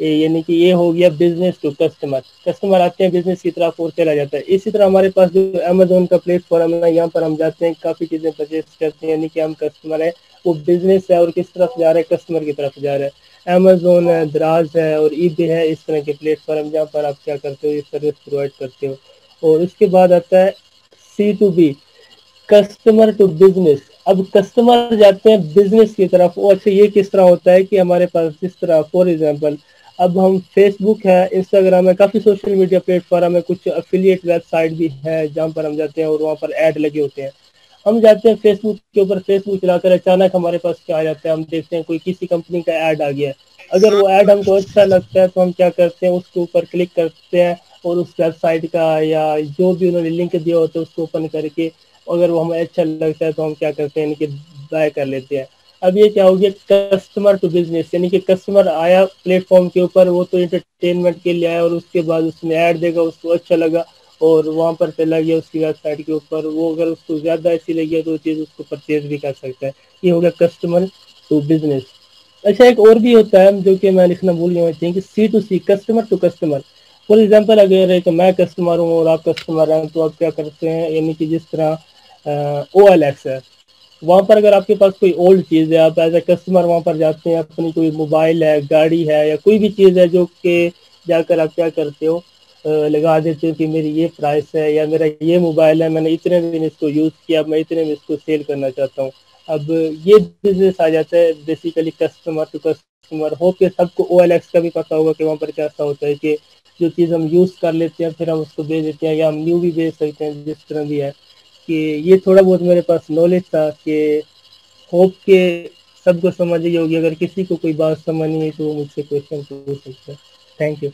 यानी कि ये हो गया बिज़नेस टू कस्टमर कस्टमर आते हैं बिज़नेस की तरफ़ और चला जाता है। इसी तरह हमारे पास जो अमेजोन का प्लेटफॉर्म है, यहाँ पर हम जाते हैं, काफ़ी चीज़ें परचेज करते हैं, यानी कि हम कस्टमर है। वो बिज़नेस है और किस तरफ़ जा रहे हैं? कस्टमर की तरफ़ जा रहे हैं। अमेजोन है दराज है और ईबे है, इस तरह के प्लेटफॉर्म जहाँ पर आप क्या करते हो? ये सर्विस प्रोवाइड करते हो। और उसके बाद आता है C to B customer to business अब कस्टमर जाते हैं बिज़नेस की तरफ़। वो अच्छा ये किस तरह होता है कि हमारे पास जिस तरह फॉर एग्जांपल अब हम फेसबुक है इंस्टाग्राम है, काफ़ी सोशल मीडिया प्लेटफॉर्म है, कुछ अफिलियट वेबसाइट भी है, जहाँ पर हम जाते हैं और वहाँ पर ऐड लगे होते हैं। हम जाते हैं फेसबुक के ऊपर फेसबुक चलाकर अचानक हमारे पास क्या आ जाता है, हम देखते हैं कोई किसी कंपनी का ऐड आ गया। अगर वो ऐड हमको अच्छा लगता है तो हम क्या करते हैं, उसके ऊपर क्लिक करते हैं और उस वेबसाइट का या जो भी उन्होंने लिंक दिया होता है, उसको ओपन करके अगर वो हमें अच्छा लगता है तो हम क्या करते हैं, इनके बाय कर लेते हैं। अब ये क्या हो गया कस्टमर टू बिज़नेस यानी कि कस्टमर आया प्लेटफॉर्म के ऊपर, वो तो इंटरटेनमेंट के लिए आया और उसके बाद उसमें ऐड देगा उसको अच्छा लगा और वहाँ पर चला गया उसकी वेबसाइट के ऊपर। वो अगर उसको ज़्यादा अच्छी लगी तो चीज़ उसको परचेज भी कर सकता है। ये हो गया कस्टमर टू बिज़नेस अच्छा एक और भी होता है जो कि मैं लिखना भूल गया कि C to C customer to customer for example अगर एक मैं कस्टमर हूँ और आप कस्टमर हैं तो आप क्या करते हैं, यानी कि जिस तरह ओ एल एक्स है। वहाँ पर अगर आपके पास कोई ओल्ड चीज़ है, आप एज ए कस्टमर वहाँ पर जाते हैं, अपनी कोई मोबाइल है, गाड़ी है या कोई भी चीज़ है जो कि जाकर आप क्या करते हो लगा देते हो कि मेरी ये प्राइस है या मेरा ये मोबाइल है, मैंने इतने दिन इसको यूज़ किया मैं इतने में इसको सेल करना चाहता हूँ। अब ये बिज़नेस आ जाता है बेसिकली कस्टमर टू कस्टमर हो के सबको ओ का भी पता होगा कि वहाँ पर क्या ऐसा होता है कि जो चीज़ हम यूज़ कर लेते हैं, फिर हम उसको बेच देते हैं या हम न्यू भी बेच सकते हैं, जिस तरह भी है। कि ये थोड़ा बहुत मेरे पास नॉलेज था कि होप के सबको समझ होगी। अगर किसी को कोई बात समझ नहीं है तो मुझसे क्वेश्चन पूछ सकते हैं। Thank you